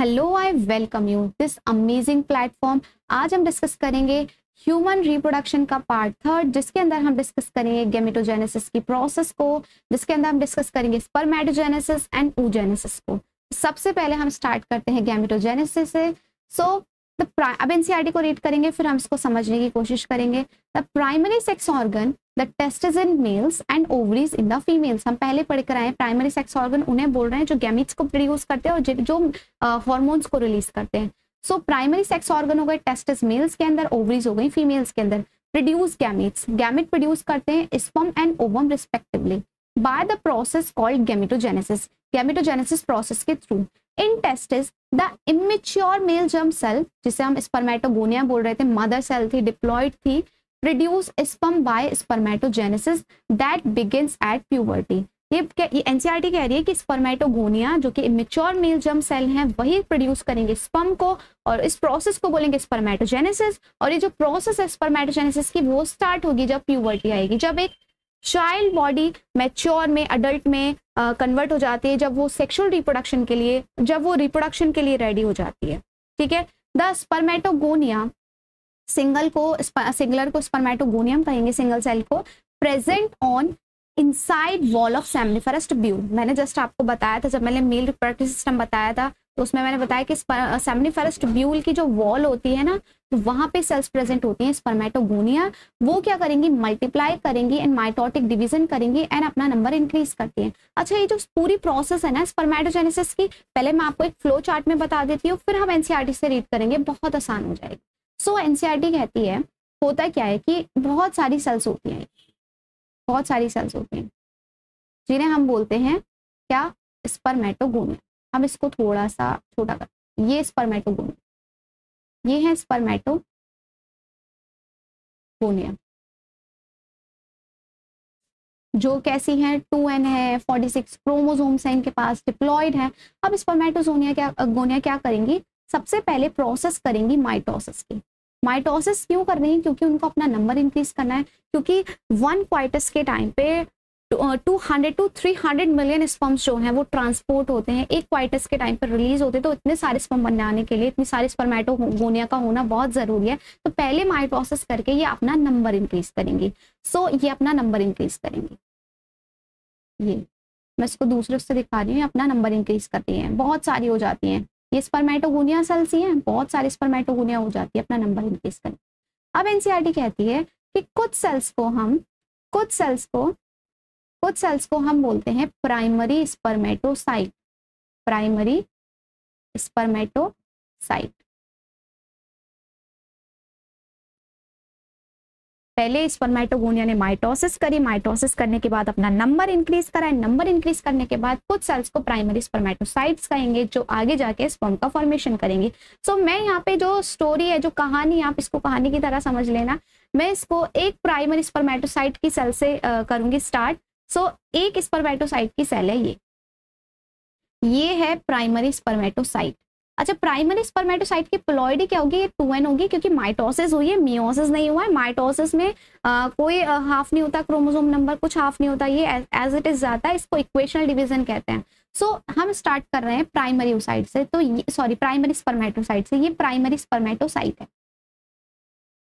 Hello I welcome you this amazing platform आज हम discuss करेंगे ह्यूमन रिप्रोडक्शन का पार्ट थर्ड जिसके अंदर हम डिस्कस करेंगे गेमिटोजेनेसिस की प्रोसेस को जिसके अंदर हम डिस्कस करेंगे स्पर्मेटोजेनेसिस एंड ऊजेनेसिस को। सबसे पहले हम स्टार्ट करते हैं गेमेटोजेनेसिस से सो। So, अब एनसीआरटी को रीड करेंगे, फिर हम इसको समझने की कोशिश करेंगे। The primary sex organ the testis in males and ovaries in the females हम पहले पढ़ कर आए प्राइमरी सेक्स ऑर्गन उन्हें बोल रहे हैं, जो गैमिट्स को प्रोड्यूस करते हैं और जो हॉर्मोन्स को रिलीज़ करते हैं। सो प्राइमरी सेक्स ऑर्गन हो गए टेस्टिस मेल्स के अंदर ओवरीज हो गई फीमेल्स के अंदर। प्रोड्यूस गैमिट्स गैमिट प्रोड्यूस करते हैं sperm and ovum respectively by the process called gametogenesis gametogenesis process के through in testis the immature male germ cell जिसे हम स्पर्मेटोगोनिया बोल रहे थे मदर सेल थी डिप्लॉयड थी produce sperm by spermatogenesis that begins at puberty ये ये एनसीआरटी कह रही है कि स्पर्मेटोगोनिया जो कि इमेच्योर मेल जर्म सेल हैं, वही प्रोड्यूस करेंगे स्पम को और इस प्रोसेस को बोलेंगे स्पर्मेटोजेनेसिस और ये जो प्रोसेस है स्पर्मेटोजेनेसिस की, वो स्टार्ट होगी जब प्यूबर्टी आएगी। जब एक चाइल्ड बॉडी मैच्योर में अडल्ट में कन्वर्ट हो जाती है जब वो सेक्सुअल रिप्रोडक्शन के लिए, जब वो रिप्रोडक्शन के लिए रेडी हो जाती है। ठीक है? द स्पर्मेटोगोनिया सिंगल को सिंगलर को स्पर्मेटोगोनियम कहेंगे सिंगल सेल को present on inside wall of seminiferous tubule मैंने जस्ट आपको बताया था, जब मैंने मेल रिप्रोडक्टिव सिस्टम बताया था तो उसमें मैंने बताया कि सेमनिफरस ब्यूल की जो वॉल होती है ना वहाँ पे सेल्स प्रेजेंट होती हैं स्पर्मेटोगोनिया वो क्या करेंगी? मल्टीप्लाई करेंगी एंड माइटोटिक डिवीज़न करेंगी एंड अपना नंबर इंक्रीज करती हैं। अच्छा ये जो पूरी प्रोसेस है ना स्पर्मेटोजेनेसिस की पहले मैं आपको एक फ्लो चार्ट में बता देती हूँ फिर हम एनसीआरटी से रीड करेंगे बहुत आसान हो जाएगी। सो so, एनसीआरटी कहती है होता क्या है कि बहुत सारी सेल्स होती हैं बहुत सारी सेल्स होती हैं जिन्हें हम बोलते हैं क्या? स्पर्मेटोगोनिया हम इसको थोड़ा सा छोटा कर ये स्पर्मेटोगोनिया ये है स्पर्मेटोगोनिया जो कैसी है? टू एन है, फोर्टी सिक्स क्रोमोजोम्स है, इनके पास डिप्लॉयड है। अब स्पर्मेटोजोनिया क्या, गोनिया क्या करेंगी? सबसे पहले प्रोसेस करेंगी माइटोसिस की। माइटोसिस क्यों कर रही है? क्योंकि उनको अपना नंबर इंक्रीज करना है। क्योंकि वन क्वाइटस के टाइम पे two hundred two three hundred million sperms जो हैं, वो ट्रांसपोर्ट होते हैं। एक क्वाइटस के टाइम पर रिलीज़ होते हैं तो इतने सारे स्पम बनाने के लिए, इतनी सारे स्पर्मेटोगोनिया का होना बहुत ज़रूरी है। तो पहले माइटोसिस करके ये अपना नंबर इंक्रीज करेंगी। सो ये अपना नंबर इंक्रीज करेंगी। ये, मैं इसको दूसरे से दिखा रही हूँ अपना नंबर इंक्रीज करती हैं। बहुत सारी हो जाती हैं। ये स्पर्मेटोगोनिया सेल्स ही हैं, बहुत सारी स्पर्मेटोगोनिया हो जाती है, अपना नंबर इंक्रीज करें अब एनसीआरटी कहती है कि कुछ सेल्स को हम, कुछ सेल्स को कुछ सेल्स को हम बोलते हैं प्राइमरी स्पर्मेटोसाइट प्राइमरी स्पर्मेटोसाइट पहले स्पर्मेटोगोनिया ने माइटोसिस करी। माइटोसिस करने के बाद अपना नंबर इंक्रीज करा नंबर इंक्रीज करने के बाद कुछ सेल्स को प्राइमरी स्पर्मेटोसाइट्स कहेंगे जो आगे जाके स्पर्म का फॉर्मेशन करेंगे। सो so, मैं यहाँ पे जो स्टोरी है जो कहानी आप इसको कहानी की तरह समझ लेना। मैं इसको एक प्राइमरी स्पर्मेटोसाइट की सेल से करूँगी स्टार्ट सो so, एक स्पर्मेटोसाइट की सेल है ये। ये है प्राइमरी स्पर्मेटोसाइट अच्छा प्राइमरी स्पर्मेटोसाइट की प्लॉइडी क्या होगी? ये टू एन होगी क्योंकि माइटोसिस हुई है मियोसिस नहीं हुआ है। माइटोसिस में आ, कोई आ, हाफ़ नहीं होता क्रोमोसोम नंबर कुछ हाफ़ नहीं होता ये एज इट इज़ जाता है इसको इक्वेशनल डिवीज़न कहते हैं। सो so, हम स्टार्ट कर रहे हैं प्राइमरी ओसाइट से तो सॉरी प्राइमरी स्पर्मेटोसाइट से ये प्राइमरी स्पर्मेटोसाइट है।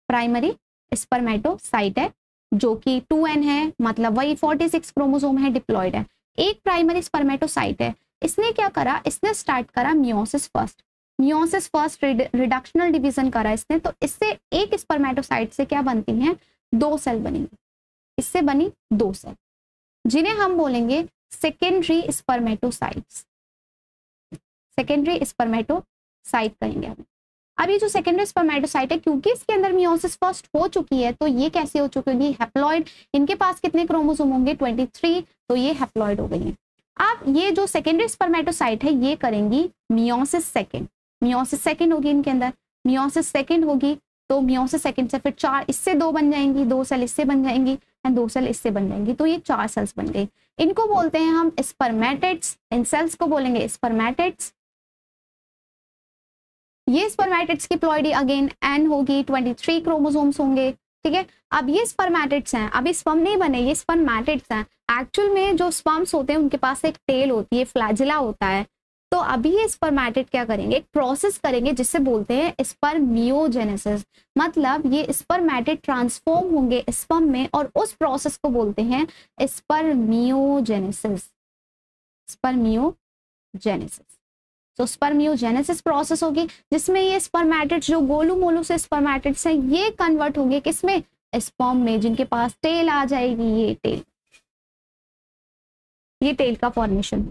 प्राइमरी स्पर्मेटोसाइट है। जो कि टू एन है मतलब वही फोर्टी सिक्स क्रोमोसोम है डिप्लॉयड है। एक प्राइमरी स्पर्मेटोसाइट है। इसने क्या करा? इसने स्टार्ट करा meiosis first meiosis first reductional division करा इसने तो इससे एक स्पर्मेटोसाइट से क्या बनती हैं? दो सेल बनेंगी। इससे बनी दो सेल जिन्हें हम बोलेंगे सेकेंडरी स्पर्मेटोसाइट्स सेकेंडरी स्पर्मेटोसाइट कहेंगे हमें। अब ये जो सेकेंडरी स्पर्मेटोसाइट है क्योंकि इसके अंदर मियोसिस फ़र्स्ट हो चुकी है तो ये कैसे हो चुकी होगी? हैप्लॉइड इनके पास कितने क्रोमोसोम होंगे? 23 तो ये हैप्लॉइड हो गई है। अब ये जो सेकेंडरी स्पर्मेटोसाइट है, ये करेंगी मियोसिस सेकेंड मियोसिस सेकेंड होगी इनके अंदर। मियोसिस सेकेंड होगी तो मियोसिस सेकेंड से फिर चार, इससे दो बन जाएँगी, दो सेल इससे बन जाएँगी एंड दो सेल इससे बन जाएँगी तो ये चार सेल्स बन गई। इनको बोलते हैं हम स्पर्मेटिड्स इन सेल्स को बोलेंगे स्पर्मेटिड्स ये स्पर्मेटिड्स की प्लॉइडी अगेन एन होगी 23 क्रोमोसोम्स होंगे, ठीक है? अब ये स्पर्मेटिड्स हैं अभी स्पम नहीं बने, ये स्पर्मेटिड्स हैं। एक्चुअल में जो स्पम्स होते हैं, उनके पास एक टेल होती है फ्लैजिला होता है। तो अभी ये स्पर्मेटिड क्या करेंगे? एक प्रोसेस करेंगे जिससे बोलते हैं स्पर्मियोजेनेसिस मतलब ये स्पर्मेटिड ट्रांसफॉर्म होंगे स्पर्म में और उस प्रोसेस को बोलते हैं स्पर्मियोजेनेसिस स्पर्मियोजेनेसिस तो स्पर्मियोजेनेसिस प्रोसेस होगी जिसमें ये स्पर्मेटिड जो गोलू मोलू से स्पर्मेटिड्स हैं ये कन्वर्ट होंगे किसमें? स्पर्म में जिनके पास टेल आ जाएगी ये टेल ये टेल का फॉर्मेशन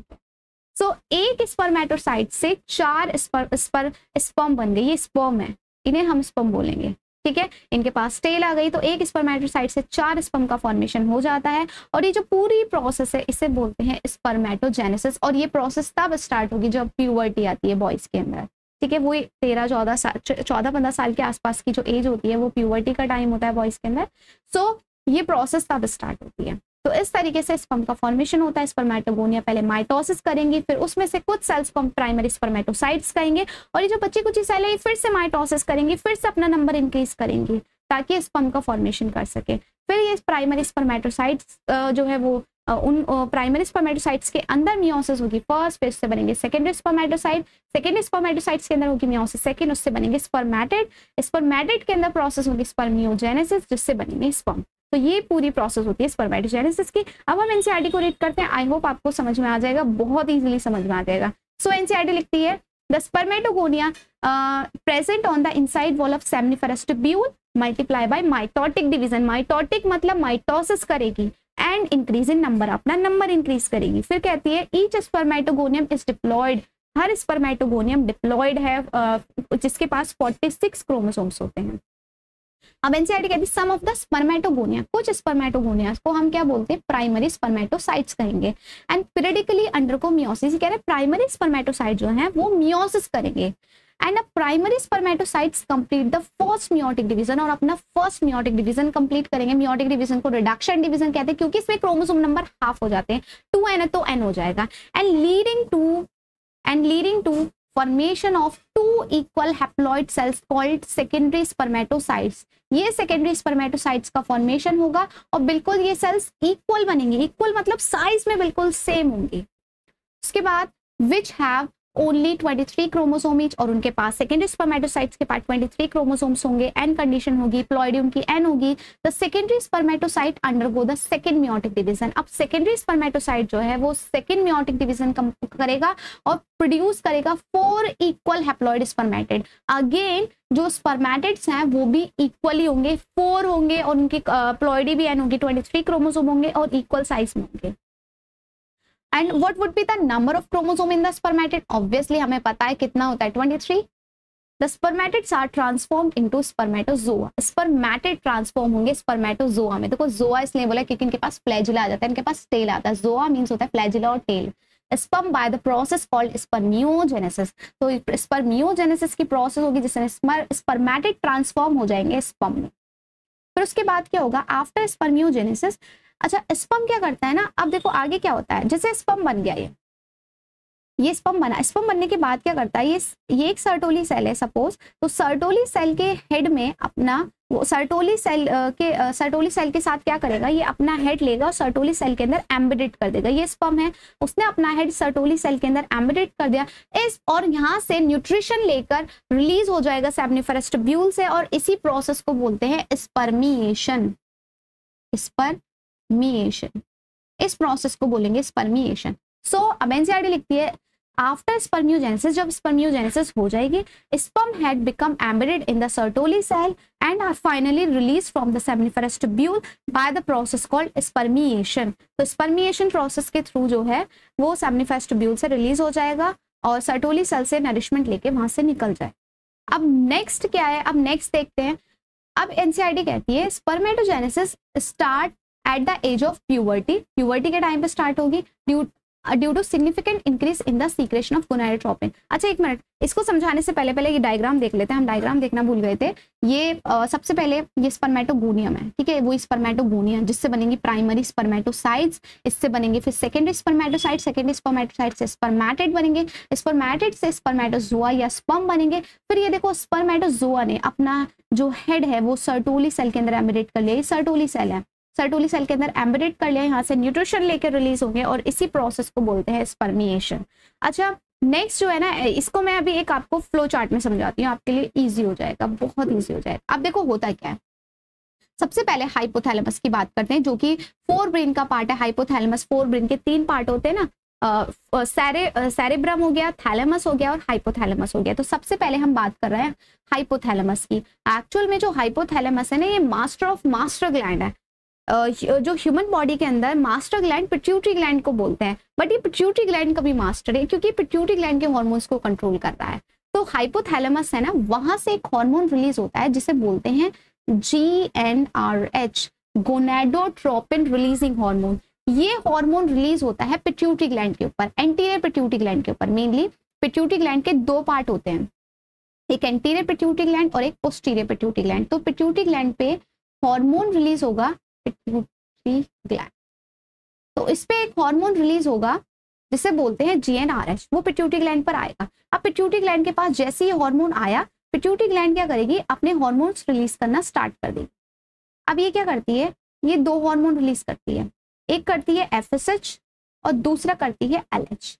सो so, एक स्पर्मेटोसाइट से चार स्पर स्पर स्पर्म बन गई ये स्पर्म है। इन्हें हम स्पर्म बोलेंगे। ठीक है? इनके पास टेल आ गई तो एक स्पर्मेटोसाइट से चार स्पर्म का फॉर्मेशन हो जाता है और ये जो पूरी प्रोसेस है इसे बोलते हैं स्पर्मेटोजेनेसिस और ये प्रोसेस तब स्टार्ट होगी जब प्यूवर्टी आती है बॉयज़ के अंदर। ठीक है? वो तेरह चौदह साल चौदह पंद्रह साल के आसपास की जो एज होती है वो प्यूवर्टी का टाइम होता है बॉयज़ के अंदर। सो so, ये प्रोसेस तब स्टार्ट होती है। तो इस तरीके से स्पर्म का फॉर्मेशन होता है। स्पर्मेटोगोनिया पहले माइटोसिस करेंगे, फिर उसमें से कुछ सेल्स को हम प्राइमरी स्पर्मेटोसाइट्स कहेंगे और ये जो बच्ची कुछ सेल है फिर से माइटोसिस करेंगे, फिर से अपना नंबर इंक्रीज करेंगे ताकि स्पर्म का फॉर्मेशन कर सके। फिर ये प्राइमरी स्पर्मेटोसाइट्स जो है वो उन प्राइमरी स्पर्मेटोसाइट्स के अंदर मियोसिस होगी। फ़र्स्ट फिर उससे बनेंगे सेकेंडरी स्पर्मेटोसाइट सेकेंडरी स्पर्मेटोसाइट्स के अंदर होगी मियोसिस सेकेंड उससे बनेंगे स्पर्मेटेड स्पर्मेटेड के अंदर प्रोसेस होगी स्पर्मियोजेनेसिस जिससे बनेंगे स्पर्म तो ये पूरी प्रोसेस होती है स्पर्मेटोजेनेसिस की। अब हम एनसीआरटी को रीड करते हैं। आई होप आपको समझ में आ जाएगा। बहुत इजीली समझ में आ जाएगा। सो so, एनसीआरटी लिखती है the spermatogonia present on the inside wall of seminiferous tubule multiply by mitotic division mitotic मतलब माइटोसिस करेगी एंड इंक्रीज इन नंबर अपना नंबर इंक्रीज करेगी। फिर कहती है ईच स्पर्मेटोगोनियम इज़ डिप्लॉयड हर स्पर्मेटोगोनियम डिप्लॉयड है uh, जिसके पास 46 क्रोमोसोम्स होते हैं। अब एनसीआरटी कहती है सम ऑफ़ द स्पर्मेटोगोनिया कुछ स्पर्मेटोगोनिया को हम क्या बोलते हैं? प्राइमरी स्पर्मेटोसाइट्स कहेंगे। एंड पीरियडिकली अंडरको मियोसिस कह रहे हैं प्राइमरी स्पर्मेटोसाइट जो है, वो मियोसिस करेंगे। And a primary spermatocytes complete the first meiotic division और अपना फ़र्स्ट मियोटिक डिवीज़न कंप्लीट करेंगे। मियोटिक डिवीज़न को रिडक्शन डिवीज़न कहते हैं, क्योंकि इसमें क्रोमोसोम नंबर हाफ़ हो जाते हैं। टू एन तो एन हो जाएगा। And leading to and leading to formation of two equal haploid cells called secondary spermatocytes ये सेकेंडरी स्पर्मेटोसाइट्स का फॉर्मेशन होगा और बिल्कुल ये सेल्स इक्वल बनेंगे। इक्वल मतलब साइज़ में बिल्कुल सेम होंगे। उसके बाद which have only 23 chromosome each और उनके पास सेकेंडरी स्पर्मेटोसाइट्स के पास 23 क्रोमोसोम्स होंगे एन कंडीशन होगी प्लॉइडियम की एन होगी the secondary spermatocyte undergo the second meiotic division अब सेकेंडरी स्पर्मेटोसाइट जो है, वो सेकेंड मियोटिक डिवीज़न करेगा और प्रोड्यूस करेगा four equal haploid spermatid again जो स्पर्मेटिड्स हैं, वो भी इक्वली होंगे फोर होंगे और उनकी प्लॉइडी भी एन होगी ट्वेंटी क्रोमोसोम होंगे और इक्वल साइज़ में होंगे। And what would be the number of chromosome in the spermatid obviously हमें पता है कितना होता है 23 the spermatids are transform into spermatozoa spermatid transform होंगे स्पर्मेटोजोआ में। देखो जोआ इसलिए बोला क्योंकि इनके पास फ्लैजिला आ जाता है, इनके पास टेल आता है। जोआ मींस होता है फ्लैजिला और tail sperm by the process called spermiogenesis तो स्पर्मियोजेनेसिस की प्रोसेस होगी जिसमें स्पर्मेटिड ट्रांसफॉर्म हो जाएँगे स्पर्म में। फिर उसके बाद क्या होगा? आफ्टर स्पर्मियोजेनेसिस अच्छा स्पम क्या करता है ना? अब देखो, आगे क्या होता है? जैसे स्पम बन गया ये। ये स्पम बना स्पम बनने के बाद क्या करता है? ये ये एक सर्टोली सेल है सपोज़ तो सर्टोली सेल के हेड में अपना, वो सर्टोली सेल के सर्टोली सेल के साथ क्या करेगा? ये अपना हेड लेगा और सर्टोली सेल के अंदर एम्बेडेड कर देगा। ये स्पम है। उसने अपना हेड सर्टोली सेल के अंदर एम्बेडेड कर दिया। इस, और यहाँ से न्यूट्रिशन लेकर रिलीज़ हो जाएगा सेमनिफेरस ट्यूब्यूल से, और इसी प्रोसेस को बोलते हैं स्पर्मिएशन स्पर स्पर्मिएशन इस प्रोसेस को बोलेंगे स्पर्मिएशन सो अब एनसीआरटी लिखती है आफ्टर स्पर्मियोजेनेसिस जब स्पर्मियोजेनेसिस हो जाएगी sperm head become embedded in the Sertoli cell and are finally release from the seminiferous tubule by the process called spermiation तो स्पर्मिएशन प्रोसेस के थ्रू जो है, वो सेमिनिफेरस ट्यूब्यूल से रिलीज़ हो जाएगा और सर्टोली सेल से नरिशमेंट लेके वहाँ से निकल जाए। अब नेक्स्ट क्या है? अब नेक्स्ट देखते हैं। अब एनसीआरटी कहती है spermatogenesis start at the age of puberty puberty के टाइम पे स्टार्ट होगी due due to significant increase in the secretion of gonadotropin अच्छा एक मिनट इसको समझाने से पहले पहले ये डायग्राम देख लेते हैं। हम डायग्राम देखना भूल गए थे। ये आ, सबसे पहले ये स्पर्मेटोगोनियम है ठीक है? वो स्पर्मेटोगोनियम जिससे बनेंगी प्राइमरी स्पर्मेटोसाइट्स इससे बनेंगे फिर सेकेंडरी स्पर्मेटोसाइट सेकेंडरी स्पर्मेटोसाइट से स्पर्मेटेड बनेंगे स्पर्मेटेड से स्पर्मेटोजोआ या स्पर्म बनेंगे। फिर ये देखो स्पर्मेटोजोआ ने अपना जो हेड है वो सर्टोली सेल के अंदर एमिडेट कर लिया। ये सर्टोली सेल है। सर्टोली सेल के अंदर एम्बेडेड कर लिया, यहाँ से न्यूट्रिशन लेकर रिलीज़ होंगे और इसी प्रोसेस को बोलते हैं स्पर्मिएशन अच्छा नेक्स्ट जो है ना, इसको मैं अभी एक आपको फ्लो चार्ट में समझाती हूँ, आपके लिए इजी हो जाएगा, बहुत इजी हो जाएगा। अब देखो होता क्या है। सबसे पहले हाइपोथैलेमस की बात करते हैं, जो कि फोर ब्रेन का पार्ट है। हाइपोथैलेमस फोर ब्रेन के तीन पार्ट होते हैं ना सैरे सैरेब्रम हो गया थैलेमस हो गया और हाइपोथैलेमस हो गया। तो सबसे पहले हम बात कर रहे हैं हाइपोथैलेमस की। एक्चुअल में जो हाइपोथैलेमस है ना, ये मास्टर ऑफ़ मास्टर ग्लैंड है। जो ह्यूमन बॉडी के अंदर मास्टर ग्लैंड पिट्यूटरी ग्लैंड को बोलते हैं। बट ये पिट्यूटरी ग्लैंड का भी मास्टर है, क्योंकि पिट्यूटरी ग्लैंड के हॉर्मोन्स को कंट्रोल कर रहा है। तो हाइपोथैलेमस है ना, वहाँ से एक हार्मोन रिलीज़ होता है, जिसे बोलते हैं G N R H gonadotropin releasing hormone ये हार्मोन रिलीज़ होता है पिट्यूटरी ग्लैंड के ऊपर एंटीरियर पिट्यूटरी ग्लैंड के ऊपर। मेनली पिट्यूटरी ग्लैंड के दो पार्ट होते हैं। एक एंटीरियर पिट्यूटरी ग्लैंड और एक पोस्टीरियर पिट्यूटरी ग्लैंड तो पिट्यूटरी ग्लैंड पे हार्मोन रिलीज़ होगा पिट्यूटरी ग्लैंड तो इस पे एक हार्मोन रिलीज़ होगा, जिसे बोलते हैं जीएनआरएच वो पिट्यूटरी ग्लैंड पर आएगा। अब पिट्यूटरी ग्लैंड के पास जैसे ही हार्मोन आया पिट्यूटरी ग्लैंड क्या करेगी? अपने हार्मोन्स रिलीज़ करना स्टार्ट कर देगी। अब ये क्या करती है? ये दो हार्मोन रिलीज़ करती है। एक करती है एफ़ और दूसरा करती है एलएच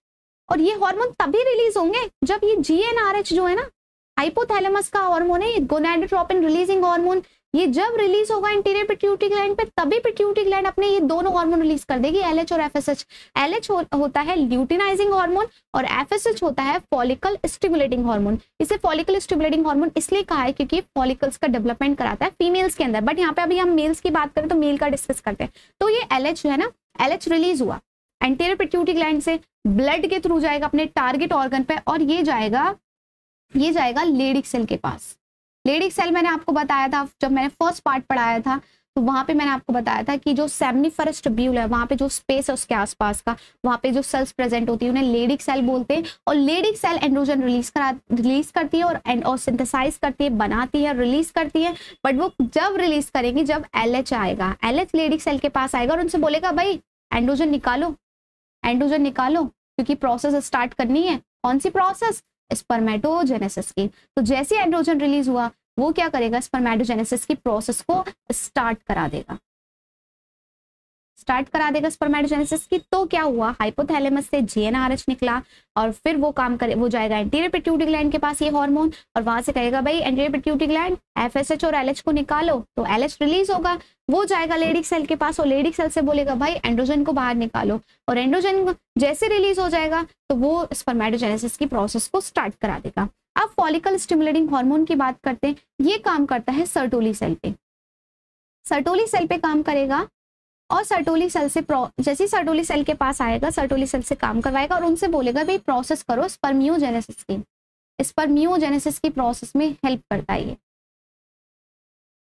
और ये हार्मोन तभी रिलीज़ होंगे जब ये जीएनआरएच जो है ना हाइपोथैलेमस का हार्मोन है, ये गोनाडोट्रोपिन रिलीजिंग हार्मोन ये जब रिलीज़ होगा इंटीरियर पिट्यूटरी ग्लैंड पे तभी पिट्यूटरी ग्लैंड अपने ये दोनों हार्मोन रिलीज़ कर देगी एलएच और एफएसएच एलएच हो, होता है ल्यूटिनाइजिंग हार्मोन और एफएसएच होता है फॉलिकल स्टिमुलेटिंग हार्मोन इसे फॉलिकल स्टिमुलेटिंग हार्मोन इसलिए कहा है क्योंकि फॉलिकल्स का डेवलपमेंट कराता है फीमेल्स के अंदर। बट यहाँ पे अभी हम मेल्स की बात करें तो मेल का डिस्कस करते हैं। तो ये एलएच जो है ना एलएच रिलीज़ हुआ। एंटीरियर पिट्यूटरी ग्लैंड से ब्लड के थ्रू जाएगा अपने टारगेट ऑर्गन पे और ये जाएगा ये जाएगा लेडिक सेल के पास। लेडिक सेल मैंने आपको बताया था, जब मैंने फ़र्स्ट पार्ट पढ़ाया था तो वहाँ पे मैंने आपको बताया था कि जो सेमनी सेमनीफरस ट्यूब्यूल है, वहाँ पे जो स्पेस है उसके आसपास का, वहाँ पे जो सेल्स प्रेजेंट होती है, उन्हें लेडिक सेल बोलते हैं और लेडिक सेल एंड्रोजन रिलीज़ करा रिलीज़ करती है और एंड और सिंथेसाइज करती है, बनाती है रिलीज़ करती है बट वो जब रिलीज़ करेंगी, जब एलएच आएगा एल लेडिक सेल के पास आएगा और उनसे बोलेगा, भाई एंड्रोजन निकालो एंड्रोजन निकालो, क्योंकि प्रोसेस स्टार्ट करनी है, कौन सी प्रोसेस स्पर्मेटोजेनेसिस की। तो जैसे एंड्रोजन रिलीज़ हुआ, वो क्या करेगा? स्पर्मेटोजेनेसिस की प्रोसेस को स्टार्ट करा देगा। स्टार्ट करा देगा स्पर्मेटोजेनेसिस की। तो क्या हुआ? हाइपोथैलेमस से जीएनआरएच निकला और फिर वो काम करे, वो जाएगा एंटीरियर पिट्यूटरी ग्लैंड के पास ये हार्मोन और वहाँ से कहेगा, भाई एंटीरियर पिट्यूटरी ग्लैंड एफएसएच और एलएच को निकालो। तो एलएच रिलीज़ होगा, वो जाएगा लेडिक सेल के पास और लेडिक सेल से बोलेगा, भाई एंड्रोजन को बाहर निकालो। और एंड्रोजन जैसे रिलीज़ हो जाएगा तो वो स्पर्मेटोजेनेसिस की प्रोसेस को स्टार्ट करा देगा। अब फॉलिकल स्टिमुलेटिंग हार्मोन की बात करते हैं। ये काम करता है सर्टोली सेल पे। सर्टोली सेल पे काम करेगा और सर्टोली सेल से जैसे ही सर्टोली सेल के पास आएगा सर्टोली सेल से काम करवाएगा और उनसे बोलेगा, भाई प्रोसेस करो स्पर्मियोजेनेसिस की। स्पर्मियोजेनेसिस की प्रोसेस में हेल्प करता है ये।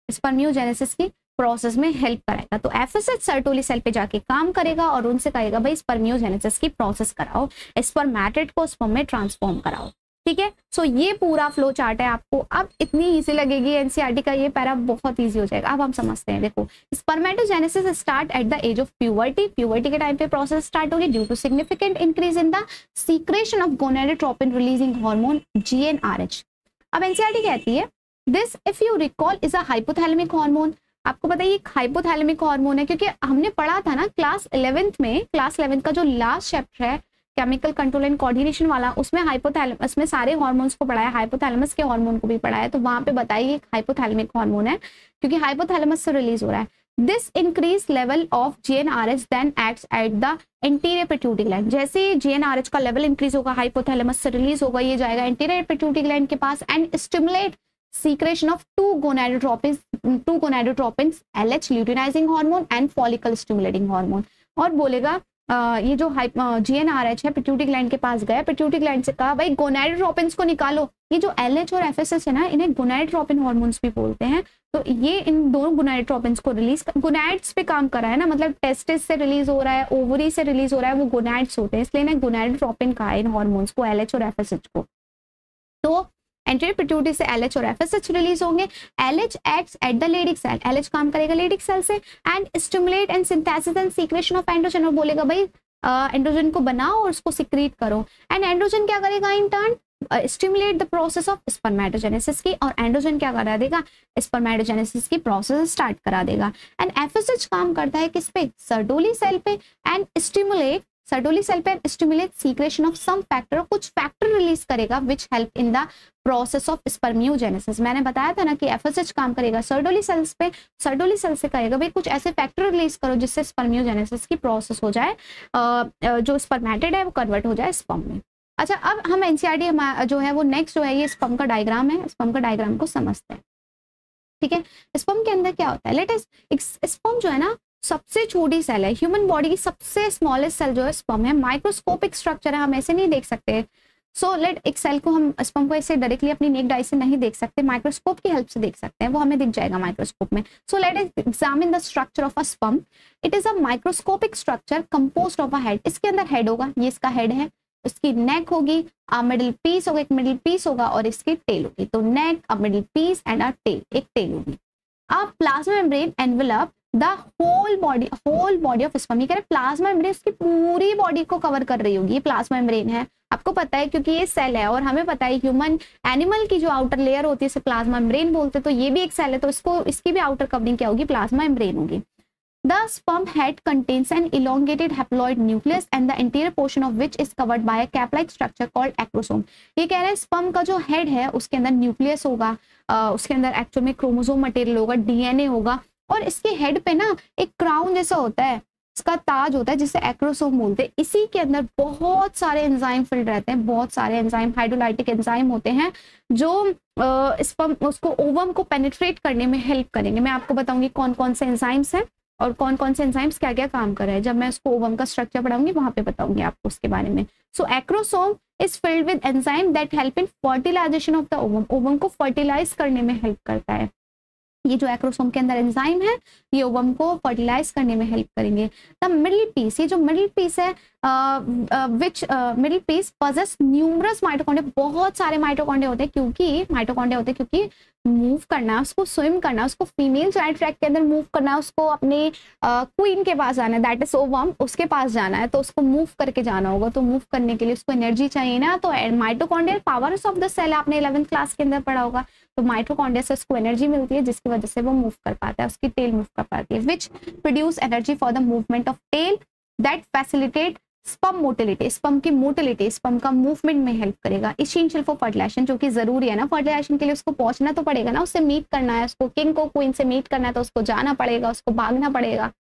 स्पर्मियोजेनेसिस की प्रोसेस में हेल्प कराएगा। तो एफएसएच सर्टोली सेल पे जाके काम करेगा और उनसे कहेगा, भाई स्पर्मियोजेनेसिस की प्रोसेस कराओ स्पर्मेटेड को स्पर्म में ट्रांसफॉर्म कराओ। ठीक है? सो ये पूरा फ्लो चार्ट है आपको। अब इतनी ईजी लगेगी एनसीआरटी का ये पैरा बहुत ईजी हो जाएगा। अब हम समझते हैं, देखो spermatogenesis start at the age of puberty puberty के टाइम पे प्रोसेस स्टार्ट होगी due to significant increase in the secretion of gonadotropin releasing hormone GnRH अब एनसीआरटी कहती है this if you recall is a hypothalamic hormone आपको पता है hypothalamic hormone है, क्योंकि हमने पढ़ा था ना क्लास इलेवेंथ में क्लास इलेवेंथ का जो लास्ट चैप्टर है केमिकल कंट्रोल एंड कोऑर्डिनेशन वाला, उसमें हाइपोथैलेमस में सारे हार्मोन्स को पढ़ाया हाइपोथैलेमस के हार्मोन को भी पढ़ाया तो वहाँ पे बताइए हाइपोथैलेमिक हार्मोन है, क्योंकि हाइपोथैलेमस से रिलीज़ हो रहा है। This increase level of GnRH then acts at the anterior pituitary gland जैसे जीएनआरएच का लेवल इंक्रीज होगा हाइपोथैलेमस से रिलीज़ होगा, ये जाएगा इंटीरियर पिट्यूटरी ग्लैंड के पास and stimulate secretion of two gonadotropins two gonadotropins LH luteinizing hormone and follicle stimulating hormone और बोलेगा ये जो जी एन आर एच है पिट्यूटिक ग्लैंड के पास गया। पिट्यूटिक ग्लैंड से कहा, भाई गोनाइड्रोपिन को निकालो। ये जो एल एच और एफ़ एस एस है ना, इन्हें गोनाइड्रोपिन हॉर्मोन्स भी बोलते हैं। तो ये इन दोनों गोनाइड्रोपिन को रिलीज़ गोनाइड्स पे काम कर रहा है ना मतलब टेस्टिस से रिलीज़ हो रहा है ओवरी से रिलीज़ हो रहा है, वो गोनाइड्स होते हैं। इसलिए ना गोनाइड्रोपिन कहा है इन हॉर्मोन्स को एल एच और एफ़ एस एच को। तो एंटीरियर पिट्यूटरी से एलएच और एफएसएच रिलीज़ होंगे। LH acts at the Leydig cell LH काम करेगा लेडिक सेल से। And stimulate and synthesis and secretion of androgen और बोलेगा, भाई एंड्रोजन को बनाओ और उसको सिक्रीट करो। एंड एंड्रोजन क्या करेगा in turn stimulate the process of spermatogenesis की। और एंड्रोजन क्या करा देगा? स्पर्मेटोजेनेसिस की प्रोसेस स्टार्ट करा देगा। एंड एफएसएच काम करता है किस पे? सर्डोली सेल पे। एंड स्टिमुलेट सर्टोली सेल पे stimulate secretion of some factor कुछ फैक्टर रिलीज़ करेगा which help in the process of spermiogenesis मैंने बताया था ना कि एफएसएच काम करेगा। सर्टोली सेल्स पे सर्टोली सेल से करेगा भाई, कुछ ऐसे फैक्टर रिलीज़ करो जिससे स्पर्मियोजेनेसिस की प्रोसेस हो जाए जो स्पर्मेटेड है वो कन्वर्ट हो जाए स्पम में. अच्छा अब हम एनसीआरटी जो है वो नेक्स्ट जो है ये स्पम का डायग्राम है। स्पम का डायग्राम को समझते हैं। ठीक है? स्पम के अंदर क्या होता है? लेटेस्ट स्पम जो है ना सबसे छोटी सेल है। ह्यूमन बॉडी की सबसे स्मॉलेस्ट सेल जो है स्पम है। माइक्रोस्कोपिक स्ट्रक्चर है हम ऐसे नहीं देख सकते। सो so, लेट एक सेल को हम स्पम को ऐसे डायरेक्टली अपनी नेक डाई से नहीं देख सकते। माइक्रोस्कोप की हेल्प से देख सकते हैं। वो हमें दिख जाएगा माइक्रोस्कोप में। So let examine the structure of a sperm it is a microscopic structure composed of a head इसके अंदर हेड होगा। ये इसका हेड है। इसकी नेक होगी। मिडिल पीस होगा एक मिडिल पीस होगा और इसकी टेल होगी। तो neck a middle piece and a tail एक टेल होगी। अब plasma membrane envelope the whole body whole body of sperm ये कह रहे प्लाज्मा मेम्ब्रेन उसकी पूरी बॉडी को कवर कर रही होगी, ये प्लाज्मा मेम्ब्रेन है। आपको पता है क्योंकि ये सेल है और हमें पता है ह्यूमन एनिमल की जो आउटर लेयर होती है, इसे प्लाज्मा मेम्ब्रेन बोलते हैं तो ये भी एक सेल है तो इसको, इसकी भी आउटर कवरिंग क्या होगी? प्लाज्मा मेम्ब्रेन होगी। The sperm head contains an elongated haploid nucleus and the interior portion of which is covered by a cap-like structure. ये कह रहे हैं स्पर्म का जो हेड है, उसके अंदर न्यूक्लियस होगा उसके अंदर एक्चुअल में क्रोमोसोम मटेरियल होगा डीएनए होगा और इसके हेड पे ना एक क्राउन जैसा होता है, इसका ताज होता है जिसे एक्रोसोम बोलते हैं। इसी के अंदर बहुत सारे एंजाइम फिल्ड रहते हैं, बहुत सारे एंजाइम हाइड्रोलाइटिक एंजाइम होते हैं, जो स्पर्म उसको ओवम को पेनिट्रेट करने में हेल्प करेंगे। मैं आपको बताऊँगी कौन कौन से एंजाइम्स हैं और कौन कौन से एंजाइम्स क्या क्या काम कर रहे हैं। जब मैं उसको ओवम का स्ट्रक्चर पढ़ाऊँगी वहाँ पे बताऊँगी आपको उसके बारे में। So acrosome is filled with enzyme that help in fertilisation of the ovum ovum को फर्टिलाइज करने में हेल्प करता है। ये जो एक्रोसोम के अंदर एंजाइम है ये ओवम को फर्टिलाइज करने में हेल्प करेंगे। द मिडिल पीस ये जो मिडिल पीस है which middle piece possesses numerous mitochondria बहुत सारे माइटोकॉन्ड्रिया होते हैं क्योंकि माइटोकॉन्डे होते हैं क्योंकि मूव करना उसको स्विम करना उसको फीमेल चाइल्ड ट्रैक के अंदर मूव करना है उसको अपने क्वीन uh, के पास जाना है दैट इज़ ओवम उसके पास जाना है तो उसको मूव करके जाना होगा। तो मूव करने के लिए उसको एनर्जी चाहिए ना तो mitochondrial powers of the cell आपने इलेवेंथ क्लास के अंदर पढ़ा होगा। तो माइट्रोकॉन्ड्रिया से उसको एनर्जी मिलती है, जिसकी वजह से वो मूव कर पाता है, उसकी टेल मूव कर पाती है which produce energy for the movement of tail that facilitate sperm motility sperm की मोटिलिटी स्पम का मूवमेंट में हेल्प करेगा। इसेंशियल फॉर फर्टिलाइजेशन जो कि ज़रूरी है ना फर्टिलाइजेशन के लिए उसको पहुँचना तो पड़ेगा ना उससे मीट करना है, उसको किंग को क्वीन से मीट करना है तो उसको जाना पड़ेगा, उसको भागना पड़ेगा।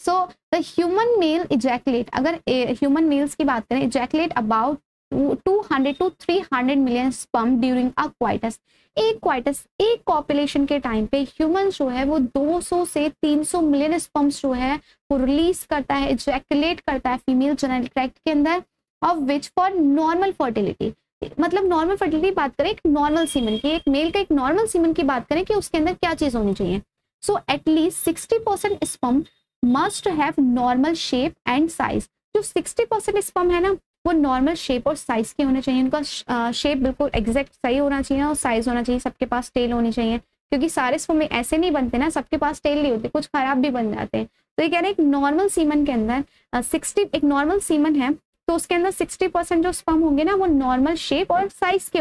So the human male ejaculate अगर ह्यूमन मेल्स की बात करें ejaculate about 200 to 300 million sperm during a coitus एक क्वाइटस एक पॉपुलेशन के टाइम पे ह्यूमन जो है वो 200 से 300 मिलियन स्पम्स जो है वो रिलीज़ करता है इजैकुलेट करता है फीमेल जेनेटिक ट्रैक्ट के अंदर of which for normal fertility मतलब नॉर्मल फर्टिलिटी बात करें, एक नॉर्मल सीमन की, एक मेल का एक नॉर्मल सीमन की बात करें कि उसके अंदर क्या चीज़ होनी चाहिए। So at least sixty percent sperm must have normal shape and size जो सिक्सटी परसेंट स्पम है ना वो नॉर्मल शेप और साइज़ के होने चाहिए। उनका शेप बिल्कुल एग्जैक्ट सही होना चाहिए और साइज़ होना चाहिए। सबके पास टेल होनी चाहिए। क्योंकि सारे स्पम में ऐसे नहीं बनते ना, सबके पास टेल नहीं होते, कुछ खराब भी बन जाते हैं। तो ये कह रहे हैं एक नॉर्मल सीमन के अंदर सिक्सटी एक नॉर्मल सीमन है तो उसके अंदर सिक्सटी परसेंट जो स्पम होंगे ना, वो नॉर्मल शेप और साइज़ के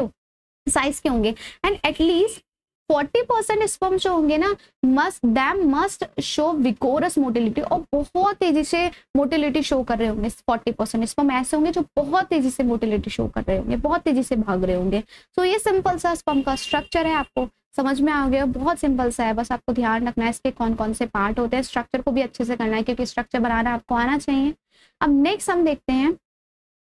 साइज़ के होंगे। And at least forty percent sperm जो होंगे ना must them must show vigorous motility और बहुत तेज़ी से मोटिलिटी शो कर रहे होंगे फोर्टी परसेंट स्पर्म ऐसे होंगे जो बहुत तेज़ी से मोटिलिटी शो कर रहे होंगे, बहुत तेज़ी से भाग रहे होंगे। सो ये सिंपल सा स्पर्म का स्ट्रक्चर है, आपको समझ में आ गया। बहुत सिंपल सा है, बस आपको ध्यान रखना है इसके कौन कौन से पार्ट होते हैं। स्ट्रक्चर को भी अच्छे से करना है, क्योंकि स्ट्रक्चर बनाना आपको आना चाहिए। अब नेक्स्ट हम देखते हैं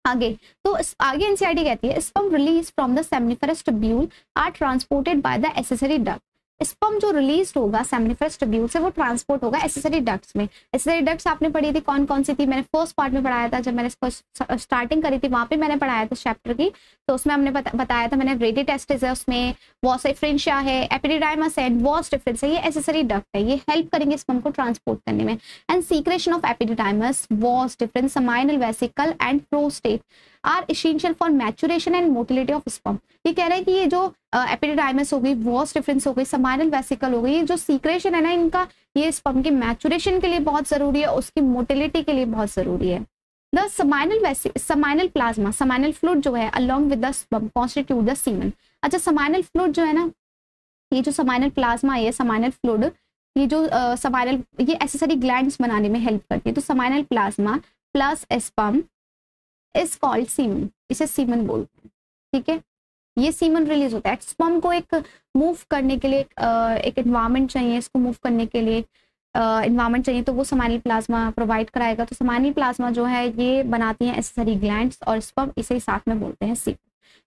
आगे। तो आगे एनसीआरटी कहती है sperm release from the seminiferous tubule are transported by the accessory duct sperm जो रिलीज़ होगा सेमिनिफरस ट्यूब्यूल से वो ट्रांसपोर्ट होगा एसेसरी डक्ट्स में। एसेसरी डक्ट्स आपने पढ़ी थी कौन कौन सी थी? मैंने फ़र्स्ट पार्ट में पढ़ाया था जब मैंने इसको स्टार्टिंग करी थी वहाँ पे मैंने पढ़ाया था चैप्टर की। तो उसमें हमने बता, बताया था मैंने रेडी टेस्टिस है उसमें वॉसिफ्रेंशिया है एपिडिडाइमस है वॉस डिफरेंस है ये एसेसरी डक्ट है ये हेल्प करेंगे स्पम को ट्रांसपोर्ट करने में। And secretion of epididymis vas deferens seminal vesicle and prostate are essential for maturation and motility of sperm ये कह रहे हैं कि ये जो एपिडाइमस हो गई वॉस डिफरेंस हो गई समाइनल वेसिकल हो गई जो सीक्रेशन है ना, इनका, ये स्पम की मैचुरेशन के लिए बहुत ज़रूरी है, उसकी मोटिलिटी के लिए बहुत ज़रूरी है। The seminal seminal plasma seminal fluid जो है along with the constitute the semen अच्छा समाइनल फ्लूड जो है ना, ये जो समाइनल प्लाज्मा है समाइनल फ्लूड ये जो समाइनल ये एसेसरी ग्लैंड्स बनाने में हेल्प करती है। तो seminal plasma plus sperm is called semen इसे सीमन बोलते हैं, ठीक है? ये सीमन रिलीज़ होता है। स्पम को एक मूव करने के लिए एक इन्वायरमेंट चाहिए, इसको मूव करने के लिए इन्वायरमेंट चाहिए तो वो समानी प्लाज्मा प्रोवाइड कराएगा। तो समानी प्लाज्मा जो है, ये बनाती हैं एसेसरी ग्लैंड्स और स्पम इसे साथ में बोलते हैं सीप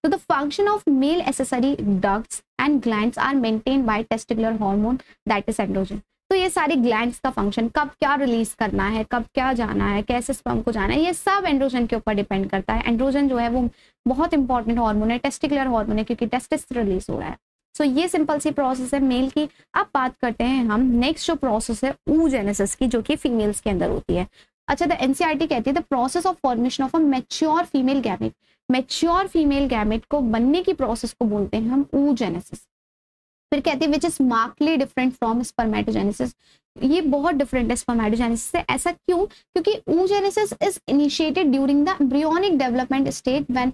तो the function of male accessory ducts and glands are maintain by testicular hormone that is androgen तो ये सारी ग्लैंड्स का फ़ंक्शन कब क्या रिलीज़ करना है कब क्या जाना है कैसे स्पर्म को जाना है ये सब एंड्रोजन के ऊपर डिपेंड करता है। एंड्रोजन जो है वो बहुत इंपॉर्टेंट हार्मोन है टेस्टिकुलर हार्मोन है क्योंकि टेस्टिस रिलीज़ हो रहा है। सो so, ये सिंपल सी प्रोसेस है। मेल की अब बात करते हैं हम। नेक्स्ट जो प्रोसेस है ऊ जेनेसिस की जो कि फीमेल्स के अंदर होती है। अच्छा द एनसीआरटी कहती है the process of formation of a mature female gamete mature female gamete को बनने की प्रोसेस को बोलते हैं हम ऊजेनेसिस फिर कहती है which is markedly different from spermatogenesis ये बहुत डिफरेंट है स्पर्मेटोजेनेसिस से। ऐसा क्यों? क्योंकि oogenesis is initiated during the embryonic development state when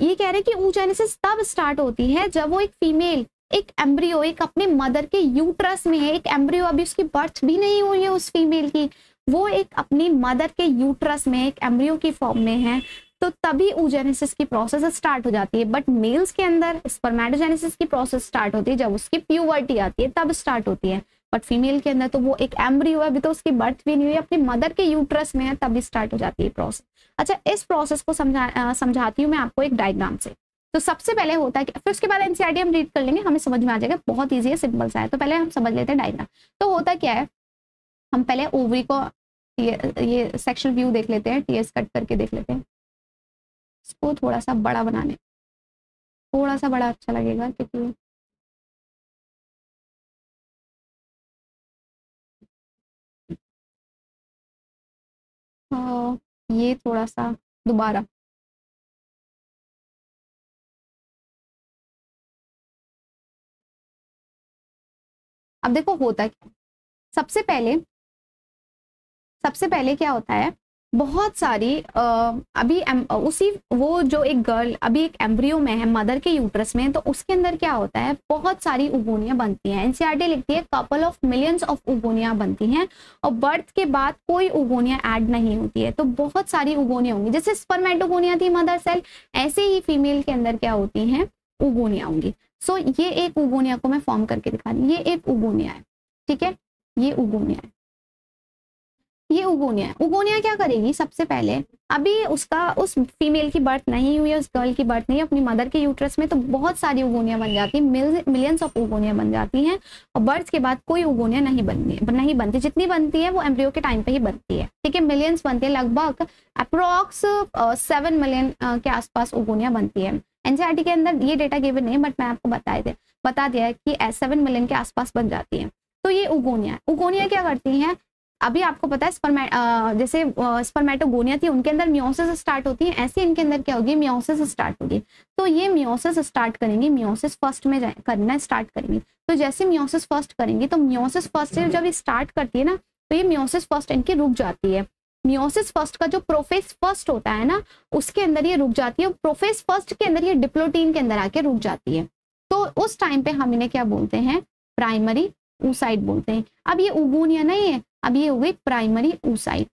ये कह रहे हैं कि ऊजेनेसिस तब स्टार्ट होती है जब वो एक फीमेल एक एम्ब्रियो एक अपने मदर के यूट्रस में है। एक एम्ब्रियो अभी उसकी बर्थ भी नहीं हुई है उस फीमेल की। वो एक अपनी मदर के यूट्रस में, एक एम्ब्रियो की फॉर्म में है। तो तभी ऊजेनेसिस की प्रोसेस स्टार्ट हो जाती है। बट मेल्स के अंदर स्पर्मेटोजेनेसिस की प्रोसेस स्टार्ट होती है। जब उसकी प्यूवर्टी आती है, तब स्टार्ट होती है। बट फीमेल के अंदर तो वो एक एम्ब्रियो है, अभी तो उसकी बर्थ भी नहीं हुई, अपनी मदर के यूट्रस में है, तभी स्टार्ट हो जाती है प्रोसेस अच्छा इस प्रोसेस को समझा समझाती हूँ मैं आपको एक डायग्राम से। तो सबसे पहले होता है फिर उसके बाद एनसीआरटी हम रीड कर लेंगे, हमें समझ में आ जाएगा, बहुत ईजी है सिंपल सा है। तो पहले हम समझ लेते हैं डायग्राम तो होता क्या है, हम पहले ओवरी को, ये ये सेक्शुअल व्यू देख लेते हैं टीएस कट करके देख लेते हैं। इसको थोड़ा सा बड़ा बनाने। थोड़ा सा बड़ा अच्छा लगेगा क्योंकि हाँ, ये थोड़ा सा दोबारा। अब देखो होता क्या? सबसे पहले सबसे पहले क्या होता है? बहुत सारी अभी उसी, वो जो एक गर्ल अभी एक एम्ब्रियो में है मदर के यूट्रस में तो उसके अंदर क्या होता है, बहुत सारी उबोनियाँ बनती हैं। एनसीआरटी लिखती है कपल ऑफ़ मिलियंस ऑफ़ उबोनियाँ बनती हैं, और बर्थ के बाद कोई उबोनिया ऐड नहीं होती है तो बहुत सारी उबोनियाँ होंगी। जैसे स्पर्मेटोगोनिया थी मदर सेल ऐसे ही फीमेल के अंदर क्या होती हैं उबोनिया होंगी। सो ये एक उबोनिया को मैं फॉर्म करके दिखा रही ये एक उबोनिया है, ठीक है? ये उबोनिया है। ये उगोनिया है उगोनिया क्या करेगी सबसे पहले? अभी उसका, उस फीमेल की बर्थ नहीं हुई है उस गर्ल की बर्थ नहीं, अपनी मदर के यूट्रस में तो बहुत सारी उगोनिया बन जाती है मिलियंस ऑफ़ उगोनिया बन जाती हैं, और बर्थ के बाद कोई उगोनिया नहीं बनती नहीं बनती। जितनी बनती है, वो एम्ब्रियो के टाइम पे ही बनती है। ठीक है मिलियंस बनती है, लगभग अप्रोक्स सेवन मिलियन के आसपास उगोनिया बनती है। एनसीआरटी के अंदर ये डेटा गिवन नहीं बट मैं आपको बताए थे बता दिया है कि सेवन मिलियन के आसपास बन जाती है। तो ये उगोनिया उगोनिया क्या करती हैं अभी आपको पता है स्पर्मे जैसे स्पर्मेटोगोनिया थी, उनके अंदर म्योसिस स्टार्ट होती है। ऐसे इनके अंदर क्या होगी? म्योसिस स्टार्ट होगी। तो ये म्योसिस स्टार्ट करेंगे। म्योसिस फ़र्स्ट में करना स्टार्ट करेंगे। तो जैसे म्योसिस फ़र्स्ट करेंगे तो म्योसिस फ़र्स्ट जब स्टार्ट करती है ना तो ये म्योसिस फ़र्स्ट इनकी रुक जाती है। म्योसिस फ़र्स्ट का जो प्रोफेस फ़र्स्ट होता है ना, उसके अंदर ये रुक जाती है। प्रोफेस फ़र्स्ट के अंदर ये डिप्लोटीन के अंदर आके रुक जाती है। तो उस टाइम पे हम इन्हें क्या बोलते हैं? प्राइमरी ऊसाइड बोलते हैं। अब ये उगूनिया नहीं है? अब ये हो गई प्राइमरी ऊसाइड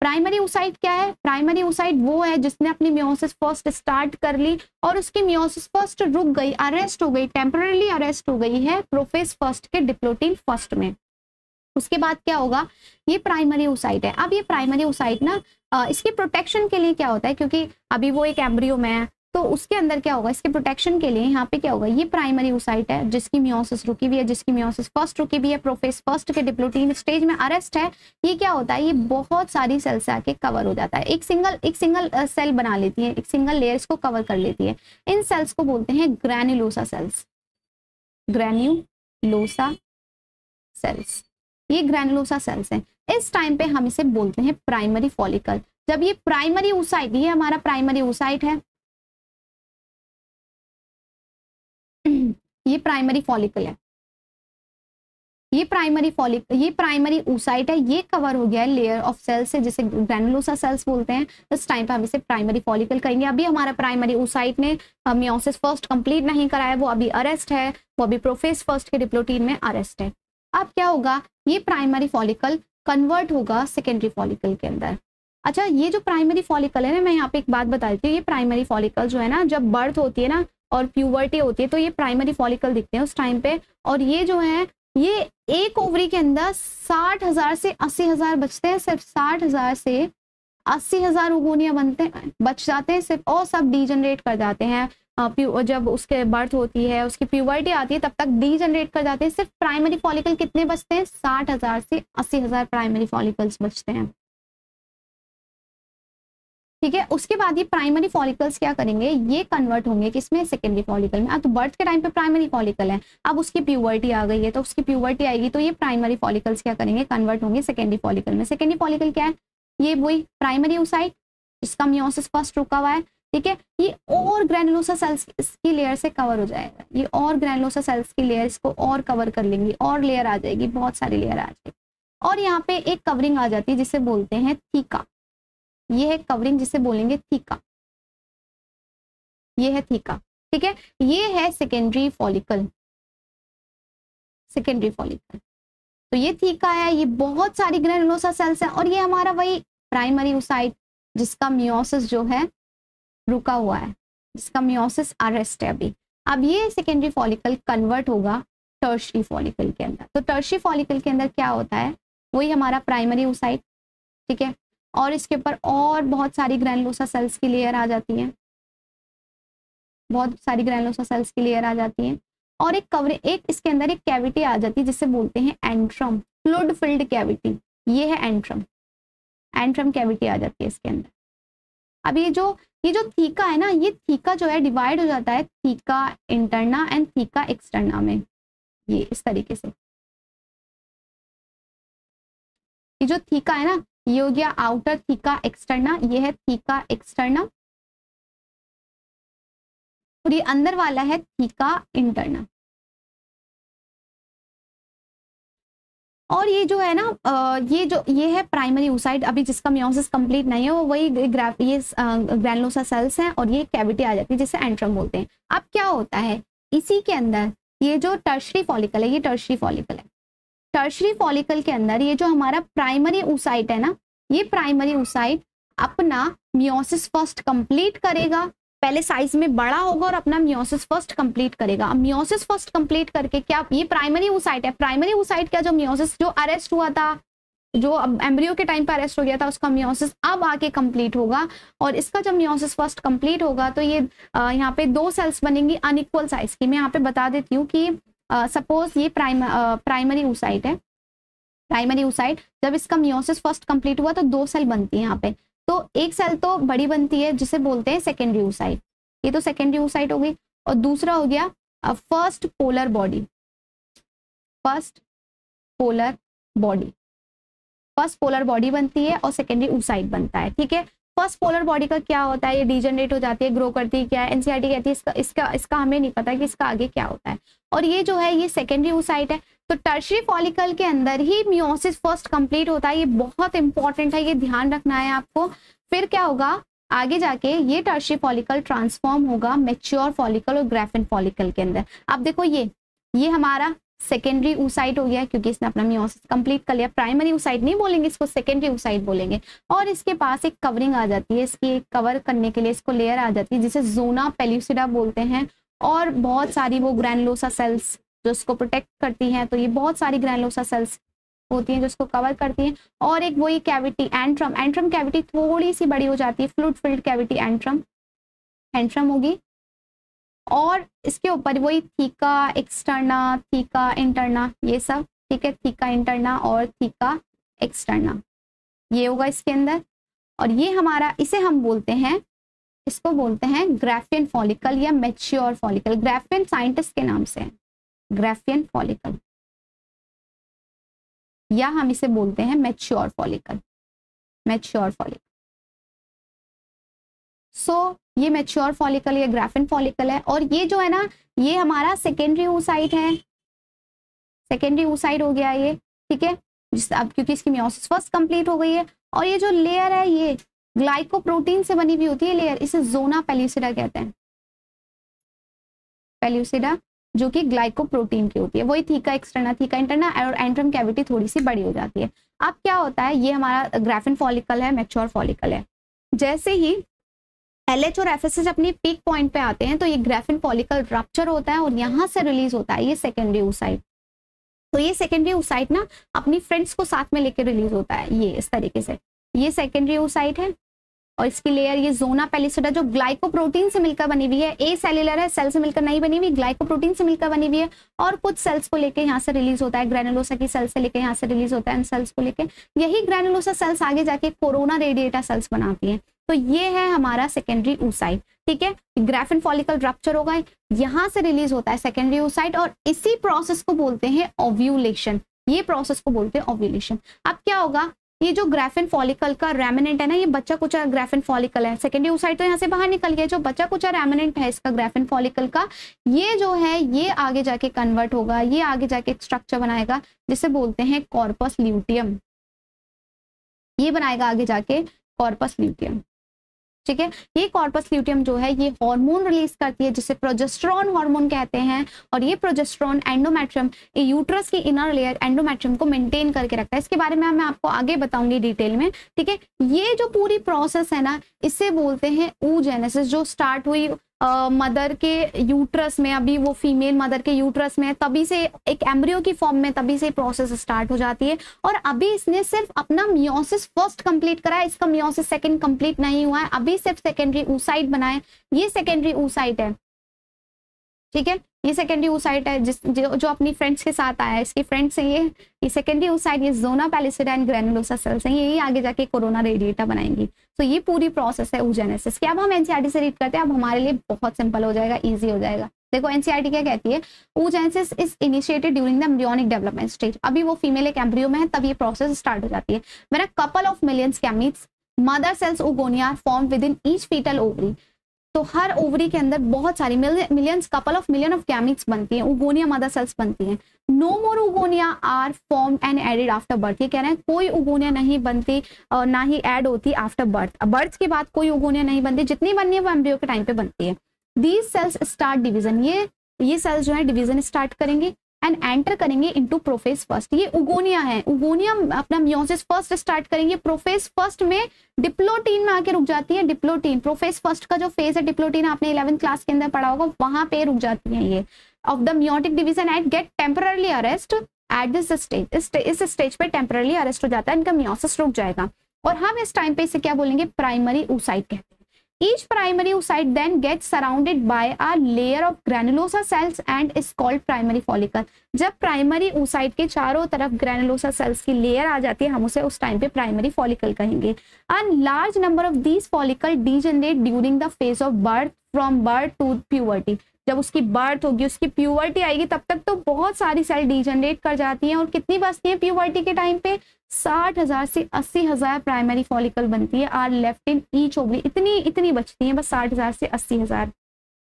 प्राइमरी ऊसाइड क्या है? प्राइमरी ऊसाइड वो है जिसने अपनी म्योसिस फ़र्स्ट स्टार्ट कर ली और उसकी म्योसिस फ़र्स्ट रुक गई अरेस्ट हो गई टेम्परली अरेस्ट हो गई है प्रोफेस फ़र्स्ट के डिप्लोटीन फ़र्स्ट में। उसके बाद क्या होगा? ये प्राइमरी ऊसाइट है। अब ये प्राइमरी ऊसाइट ना इसके प्रोटेक्शन के लिए क्या होता है? क्योंकि अभी वो एक एम्ब्रियो में है तो उसके अंदर क्या होगा? इसके प्रोटेक्शन के लिए यहाँ पे क्या होगा? ये प्राइमरी ऊसाइट है, जिसकी म्योसिस रुकी हुई है, जिसकी म्योसिस फ़र्स्ट रुकी हुई है प्रोफेस फ़र्स्ट के डिप्लोटीन स्टेज में अरेस्ट है। ये क्या होता है? ये बहुत सारी सेल से आके कवर हो जाता है। एक सिंगल एक सिंगल सेल बना लेती है, एक सिंगल लेयर को कवर कर लेती है। इन सेल्स को बोलते हैं ग्रैन्युलोसा सेल्स ग्रैन्युलोसा सेल्स ये ग्रैनुलोसा सेल्स हैं। इस टाइम पे हम इसे बोलते हैं प्राइमरी फॉलिकल जब ये प्राइमरी ऊसाइट ये हमारा प्राइमरी ऊसाइट है ये प्राइमरी फॉलिकल है। ये प्राइमरी फॉलिक ये प्राइमरी ऊसाइट है, ये कवर हो गया है लेयर ऑफ़ सेल्स से, जिसे ग्रैनुलोसा सेल्स बोलते हैं। इस टाइम पे हम इसे प्राइमरी फॉलिकल कहेंगे। अभी हमारा प्राइमरी ऊसाइट ने मियोसिस फ़र्स्ट कंप्लीट नहीं कराया, वो अभी अरेस्ट है, वो अभी प्रोफेस फ़र्स्ट के डिप्लोटीन में अरेस्ट है। अब क्या होगा? ये प्राइमरी फॉलिकल कन्वर्ट होगा सेकेंडरी फॉलिकल के अंदर। अच्छा ये जो प्राइमरी फॉलिकल है ना, मैं यहाँ पे एक बात बता देती हूँ। ये प्राइमरी फॉलिकल जो है ना, जब बर्थ होती है ना और प्यूबर्टी होती है तो ये प्राइमरी फॉलिकल दिखते हैं उस टाइम पे। और ये जो है, ये एक ओवरी के अंदर साठ हज़ार से अस्सी हज़ार बचते हैं, सिर्फ़ साठ हज़ार से अस्सी हज़ार उगोनिया बनते, बच जाते हैं, सिर्फ़ और सब डीजनरेट कर जाते हैं। जब उसके बर्थ होती है, उसकी प्यूबर्टी आती है, तब तक डी कर जाते हैं। सिर्फ़ प्राइमरी फॉलिकल कितने बचते हैं? साठ हज़ार से अस्सी हज़ार प्राइमरी फॉलिकल्स बचते हैं। ठीक है? उसके बाद ये प्राइमरी फॉलिकल्स क्या करेंगे? ये कन्वर्ट होंगे किसमें? सेकेंडरी फॉलिकल में। अब तो बर्थ के टाइम पे प्राइमरी फॉलिकल है। अब उसकी प्यूबर्टी आ गई है तो उसकी प्यूबर्टी आएगी तो ये प्राइमरी फॉलिकल्स क्या करेंगे? कन्वर्ट होंगे सेकेंडरी फॉलिकल में। सेकेंडरी फॉलिकल क्या है? ये वही प्राइमरी ऊसाइट जिसका म्योसिस फ़र्स्ट रुका हुआ है, ठीक है? ये और ग्रैनुलोसा सेल्स की लेयर से कवर हो जाएगा। ये और ग्रैनुलोसा सेल्स की लेयर इसको और कवर कर लेंगी, और लेयर आ जाएगी, बहुत सारी लेयर आ जाएगी। और यहाँ पे एक कवरिंग आ जाती है, जिसे बोलते हैं थीका ये है कवरिंग जिसे बोलेंगे थीका ये है थीका ठीक है? ये है सेकेंडरी फॉलिकल सेकेंडरी फॉलिकल तो ये थीका है, ये बहुत सारी ग्रेनुलोसा सेल्स है और ये हमारा वही प्राइमरी उसाइट जिसका मियोसिस जो है, रुका हुआ है, जिसका मियोसिस अरेस्ट है अभी। अब ये सेकेंडरी फॉलिकल कन्वर्ट होगा टर्शरी फॉलिकल के अंदर। तो टर्शरी फॉलिकल के अंदर क्या होता है? वही हमारा प्राइमरी उसाइट ठीक है? और इसके ऊपर और बहुत सारी ग्रैनुलोसा सेल्स की लेयर आ जाती है। बहुत सारी ग्रैनुलोसा सेल्स की लेयर आ जाती है। और एक कवरे एक इसके अंदर एक कैविटी आ जाती है, जिसे बोलते हैं एंट्रम फ्लूड फिल्ड कैविटी ये है एंट्रम एंट्रम कैविटी आ जाती है इसके अंदर। अब ये जो ये जो थीका है ना, ये थीका जो है डिवाइड हो जाता है theca interna and theca externa में। ये इस तरीके से। ये जो थीका है ना ये हो गया आउटर थीका एक्सटर्ना ये है थीका एक्सटर्ना और ये अंदर वाला है थीका इंटरना और ये जो है ना ये जो, ये है प्राइमरी ऊसाइड अभी जिसका मियोसिस कंप्लीट नहीं है, वो वही ग्राफ ये ग्रैनुलोसा सेल्स हैं और ये कैविटी आ जाती है जिसे एंट्रम बोलते हैं। अब क्या होता है? इसी के अंदर ये जो टर्शरी फॉलिकल है, ये टर्शरी फॉलिकल है। टर्शरी फॉलिकल के अंदर, ये जो हमारा प्राइमरी ऊसाइट है ना, ये प्राइमरी ऊसाइट अपना मियोसिस फ़र्स्ट कंप्लीट करेगा। पहले साइज़ में बड़ा होगा और अपना मियोसिस फ़र्स्ट कंप्लीट करेगा। अब मियोसिस फ़र्स्ट कंप्लीट करके क्या, ये प्राइमरी ऊसाइट है। प्राइमरी ऊसाइट क्या, जो मियोसिस जो अरेस्ट हुआ था, जो अब एम्ब्रियो के टाइम पर अरेस्ट हो गया था, उसका मियोसिस अब आके कंप्लीट होगा। और इसका जब मियोसिस फ़र्स्ट कंप्लीट होगा तो ये यहाँ पे दो सेल्स बनेंगी अनइक्वल साइज़ की। मैं यहाँ पे बता देती हूँ कि सपोज़ ये प्राइम प्राइमरी ऊसाइट है। प्राइमरी ऊसाइट जब इसका मियोसिस फ़र्स्ट कंप्लीट हुआ तो दो सेल बनती है यहाँ पे। तो एक सेल तो बड़ी बनती है, जिसे बोलते हैं सेकेंडरी ऊसाइट ये तो सेकेंडरी ऊसाइट हो गई। और दूसरा हो गया first polar body first polar body first polar body बनती है और सेकेंडरी ऊसाइट बनता है, ठीक है? फ़र्स्ट पोलर बॉडी का क्या होता है? ये डिजनरेट हो जाती है ग्रो करती है क्या? है एनसीआरटी कहती है, इसका इसका इसका हमें नहीं पता कि इसका आगे क्या होता है। और ये जो है, ये सेकेंडरी ऊसाइट है। तो टर्शरी फॉलिकल के अंदर ही मियोसिस फ़र्स्ट कंप्लीट होता है। ये बहुत इंपॉर्टेंट है, ये ध्यान रखना है आपको। फिर क्या होगा? आगे जाके ये टर्शरी फॉलिकल ट्रांसफॉर्म होगा मेच्योर फॉलिकल और ग्रेफिन फॉलिकल के अंदर। अब देखो ये ये हमारा सेकेंडरी ऊसाइट हो गया, क्योंकि इसने अपना मियोसिस कंप्लीट कर लिया। प्राइमरी ऊसाइट नहीं बोलेंगे इसको सेकेंडरी ऊसाइट बोलेंगे। और इसके पास एक कवरिंग आ जाती है, इसकी कवर करने के लिए इसको लेयर आ जाती है, जिसे जोना पेल्यूसिडा बोलते हैं। और बहुत सारी वो ग्रैनुलोसा सेल्स जो इसको प्रोटेक्ट करती हैं तो ये बहुत सारी ग्रैनुलोसा सेल्स होती हैं जो इसको कवर करती हैं। और एक वही कैविटी एंट्रम एंट्रम कैविटी थोड़ी सी बड़ी हो जाती है fluid filled cavity antrum antrum होगी। और इसके ऊपर वही थीका एक्सटर्ना थीका इंटरना ये सब, ठीक है? थीका इंटरना और थीका एक्सटर्ना ये होगा इसके अंदर। और ये हमारा, इसे हम बोलते हैं, इसको बोलते हैं ग्राफियन फॉलिकल या मेच्योर फॉलिकल। ग्राफियन साइंटिस्ट के नाम से। है ग्राफियन फॉलिकल। या हम इसे बोलते हैं mature follicle. Mature follicle. So ये मेच्योर फॉलिकल या ग्राफिन फॉलिकल है। और ये जो है ना, ये हमारा सेकेंडरी ऊसाइट है। सेकेंडरी ऊसाइट हो गया ये, ठीक है? जिस, अब क्योंकि इसकी मियोसिस फ़र्स्ट कंप्लीट हो गई है। और ये जो लेयर है ये ग्लाइकोप्रोटीन से बनी हुई होती है लेयर इसे जोना पेल्यूसिडा कहते हैं। पेल्यूसिडा जो कि ग्लाइकोप्रोटीन की होती है। वही थीका एक्सटर्ना थीका इंटरना और एंट्रम कैविटी थोड़ी सी बड़ी हो जाती है। अब क्या होता है, ये हमारा ग्राफिन फॉलिकल है मेच्योर फॉलिकल है। जैसे ही एल और एफ़ अपनी पीक पॉइंट पे आते हैं तो ये ग्रेफिन फॉलिकल रप्चर होता है और यहाँ से रिलीज़ होता है, ये सेकेंडरी ऊसाइट तो ये सेकेंडरी ऊसाइट ना अपनी फ्रेंड्स को साथ में लेकर रिलीज़ होता है, ये इस तरीके से। ये सेकेंडरी ऊसाइट है और इसकी लेयर ये जोना पेलिसिडा जो ग्लाइकोप्रोटीन से मिलकर बनी हुई है ए सेल्युलर है सेल से मिलकर नहीं बनी हुई ग्लाइकोप्रोटीन से मिलकर बनी हुई है और कुछ सेल्स को लेकर यहाँ से रिलीज़ होता है ग्रेनुलोसा की सेल से लेकर यहाँ से रिलीज़ होता है इन सेल्स को लेकर यही ग्रेनुलोसा सेल्स आगे जाके कोरोना रेडिएटा सेल्स बनाती है। तो ये है हमारा सेकेंडरी ऊसाइट ठीक है? ग्राफिन फॉलिकल रप्चर होगा यहाँ से रिलीज़ होता है सेकेंडरी ऊसाइट और इसी प्रोसेस को बोलते हैं ओव्यूलेशन ये प्रोसेस को बोलते हैं ओव्यूलेशन अब क्या होगा? ये जो ग्राफिन फॉलिकल का रेमिनेंट है ना, ये बच्चा कुचा ग्राफिन फॉलिकल है। सेकेंडरी साइड तो यहाँ से बाहर निकल गया, जो बच्चा कुचा रेमिनेंट है इसका ग्राफिन फॉलिकल का। ये जो है, ये आगे जाके कन्वर्ट होगा, ये आगे जाके एक स्ट्रक्चर बनाएगा, जिसे बोलते हैं कॉर्पस ल्यूटियम ये बनाएगा आगे जाके कॉर्पस ल्यूटियम ठीक है? ये कॉर्पस ल्यूटियम जो है, ये हार्मोन रिलीज़ करती है, जिसे प्रोजेस्ट्रॉन हार्मोन कहते हैं, और ये प्रोजेस्ट्रॉन एंडोमेट्रियम यूट्रस की इनर लेयर एंडोमेट्रियम को मेंटेन करके रखता है। इसके बारे में मैं आपको आगे बताऊँगी डिटेल में, ठीक है? ये जो पूरी प्रोसेस है ना, इसे बोलते हैं ऊजेनेसिस जो स्टार्ट हुई मदर के यूट्रस में, अभी वो फीमेल मदर के यूट्रस में है, तभी से एक एम्ब्रियो की फॉर्म में तभी से प्रोसेस स्टार्ट हो जाती है। और अभी इसने सिर्फ़ अपना मियोसिस फ़र्स्ट कंप्लीट करा है, इसका मियोसिस सेकंड कंप्लीट नहीं हुआ है, अभी सिर्फ़ सेकेंडरी ऊसाइट बनाए ये सेकेंडरी ऊसाइट है। ठीक है? ये सेकेंडरी ऊसाइट है जिस जो, जो अपनी फ्रेंड्स के साथ आया है इसकी फ्रेंड्स से ये ये सेकेंडरी ऊसाइट ये zona pellucida and granulosa cells हैं यही आगे जाके कोरोना रेडिएटा बनाएँगी। तो ये पूरी प्रोसेस है ऊजेनेसिस क्या अब हम एनसीआरटी से रीड करते हैं अब हमारे लिए बहुत सिंपल हो जाएगा ईजी हो जाएगा। देखो एनसीआरटी क्या कहती है? Oogenesis is initiated during the embryonic development stage अभी वो फीमेल एक एम्ब्रियो में है तब ये प्रोसेस स्टार्ट हो जाती है। मेरा couple of millions gametes mother cells oogonia form within each fetal ovary तो हर ओवरी के अंदर बहुत सारी millions couple of million of gametes बनती हैं, उगोनिया मदर सेल्स बनती हैं। No more oogonia are form and added after birth ये कह रहे हैं, कोई उगोनिया नहीं बनती ना ही एड होती आफ्टर बर्थ बर्थ के बाद कोई उगोनिया नहीं बनती, जितनी बननी है वो एम्ब्रियो के टाइम पे बनती है। दीज सेल्स स्टार्ट डिविजन ये ये सेल्स जो है डिवीज़न स्टार्ट करेंगे। एंड एंटर करेंगे इनटू प्रोफेस फ़र्स्ट ये उगोनिया है। उगोनिया अपना म्योसिस फ़र्स्ट स्टार्ट करेंगे। प्रोफेस फ़र्स्ट में डिप्लोटीन में आके रुक जाती है डिप्लोटीन प्रोफेस फ़र्स्ट का जो फ़ेज़ है डिप्लोटीन आपने इलेवंथ क्लास के अंदर पढ़ा होगा, वहाँ पे रुक जाती है ये। Of the meiotic division at get temporarily arrest at this stage इस स्टेज पे टेम्परली अरेस्ट हो जाता है, इनका म्योसिस रुक जाएगा। और हम इस टाइम पे इसे क्या बोलेंगे? प्राइमरी ऊसाइट कहते हैं। Each primary oocyte then gets surrounded by a layer of granulosa cells and is called primary follicle. जब प्राइमरी oocyte के चारों तरफ़ granulosa cells की लेयर आ जाती है हम उसे उस टाइम पे प्राइमरी फॉलिकल कहेंगे and large number of these follicle degenerate during the phase of birth from birth to puberty जब उसकी बर्थ होगी उसकी प्यूवर्टी आएगी तब तक तो बहुत सारी सेल डिजनरेट कर जाती हैं और कितनी बचती है प्यूवर्टी के टाइम पे साठ हज़ार से अस्सी हज़ार प्राइमरी फॉलिकल बनती है। Are left in each ovary इतनी इतनी बचती है, बस साठ हज़ार से अस्सी हज़ार।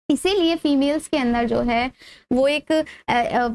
इसीलिए फीमेल्स के अंदर जो है, वो एक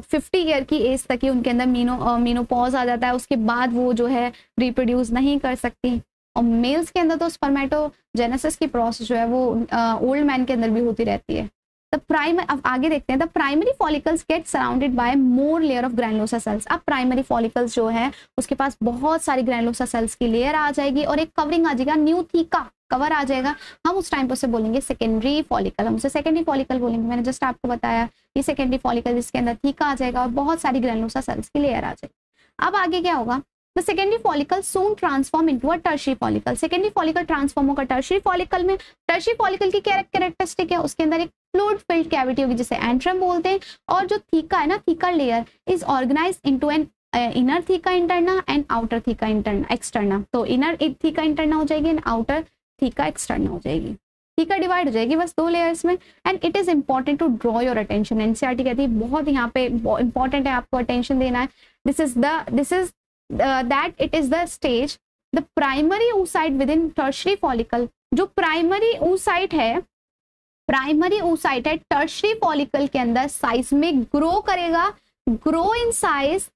फिफ्टी ईयर की एज तक ही उनके अंदर मीनो मीनोपॉज आ जाता है। उसके बाद वो जो है रिप्रोड्यूस नहीं कर सकती। और मेल्स के अंदर तो स्पर्मेटोजेनेसिस की प्रोसेस जो है, वो ओल्ड मैन के अंदर भी होती रहती है। द प्राइमरी अब आगे देखते हैं। The primary follicles get surrounded by more layer of cells अब प्राइमरी फॉलिकल्स जो है, उसके पास बहुत सारी ग्रैनुलोसा सेल्स की लेयर आ जाएगी और एक कवरिंग आ जाएगा न्यू थीका कवर आ जाएगा। हम उस टाइम पर उसे बोलेंगे सेकेंडरी फॉलिकल हम उसे सेकेंडरी फॉलिकल बोलेंगे। मैंने जस्ट आपको बताया ये सेकेंडरी फॉलिकल जिसके अंदर थीका आ जाएगा और बहुत सारी ग्रैनुलोसा सेल्स की लेयर आ जाएगी। अब आगे क्या होगा? The secondary follicle soon transform into a tertiary follicle. Secondary follicle transform होगा tertiary फॉलिकल में। Tertiary फॉलिकल की क्या कैरेक्टरिस्टिक है? उसके अंदर एक फ्लूड फिल्ड कैविटी होगी जिसे एंट्रम बोलते हैं। और जो थीका है ना theca layer is organise into an inner theca interna and outer theca interna externa तो इनर थीका इंटरना हो जाएगी एंड आउटर थीका एक्सटर्ना हो जाएगी। थीका डिवाइड हो जाएगी बस दो लेयर्स में। And it is important to draw your attention NCERT कहती है बहुत यहाँ पे इंपॉर्टेंट है आपको अटेंशन देना है। This is the this is uh, that it is the stage the primary oocyte within tertiary follicle जो प्राइमरी oocyte है प्राइमरी ऊसाइट है टर्शरी पॉलिकल के अंदर साइज़ में ग्रो करेगा grow in size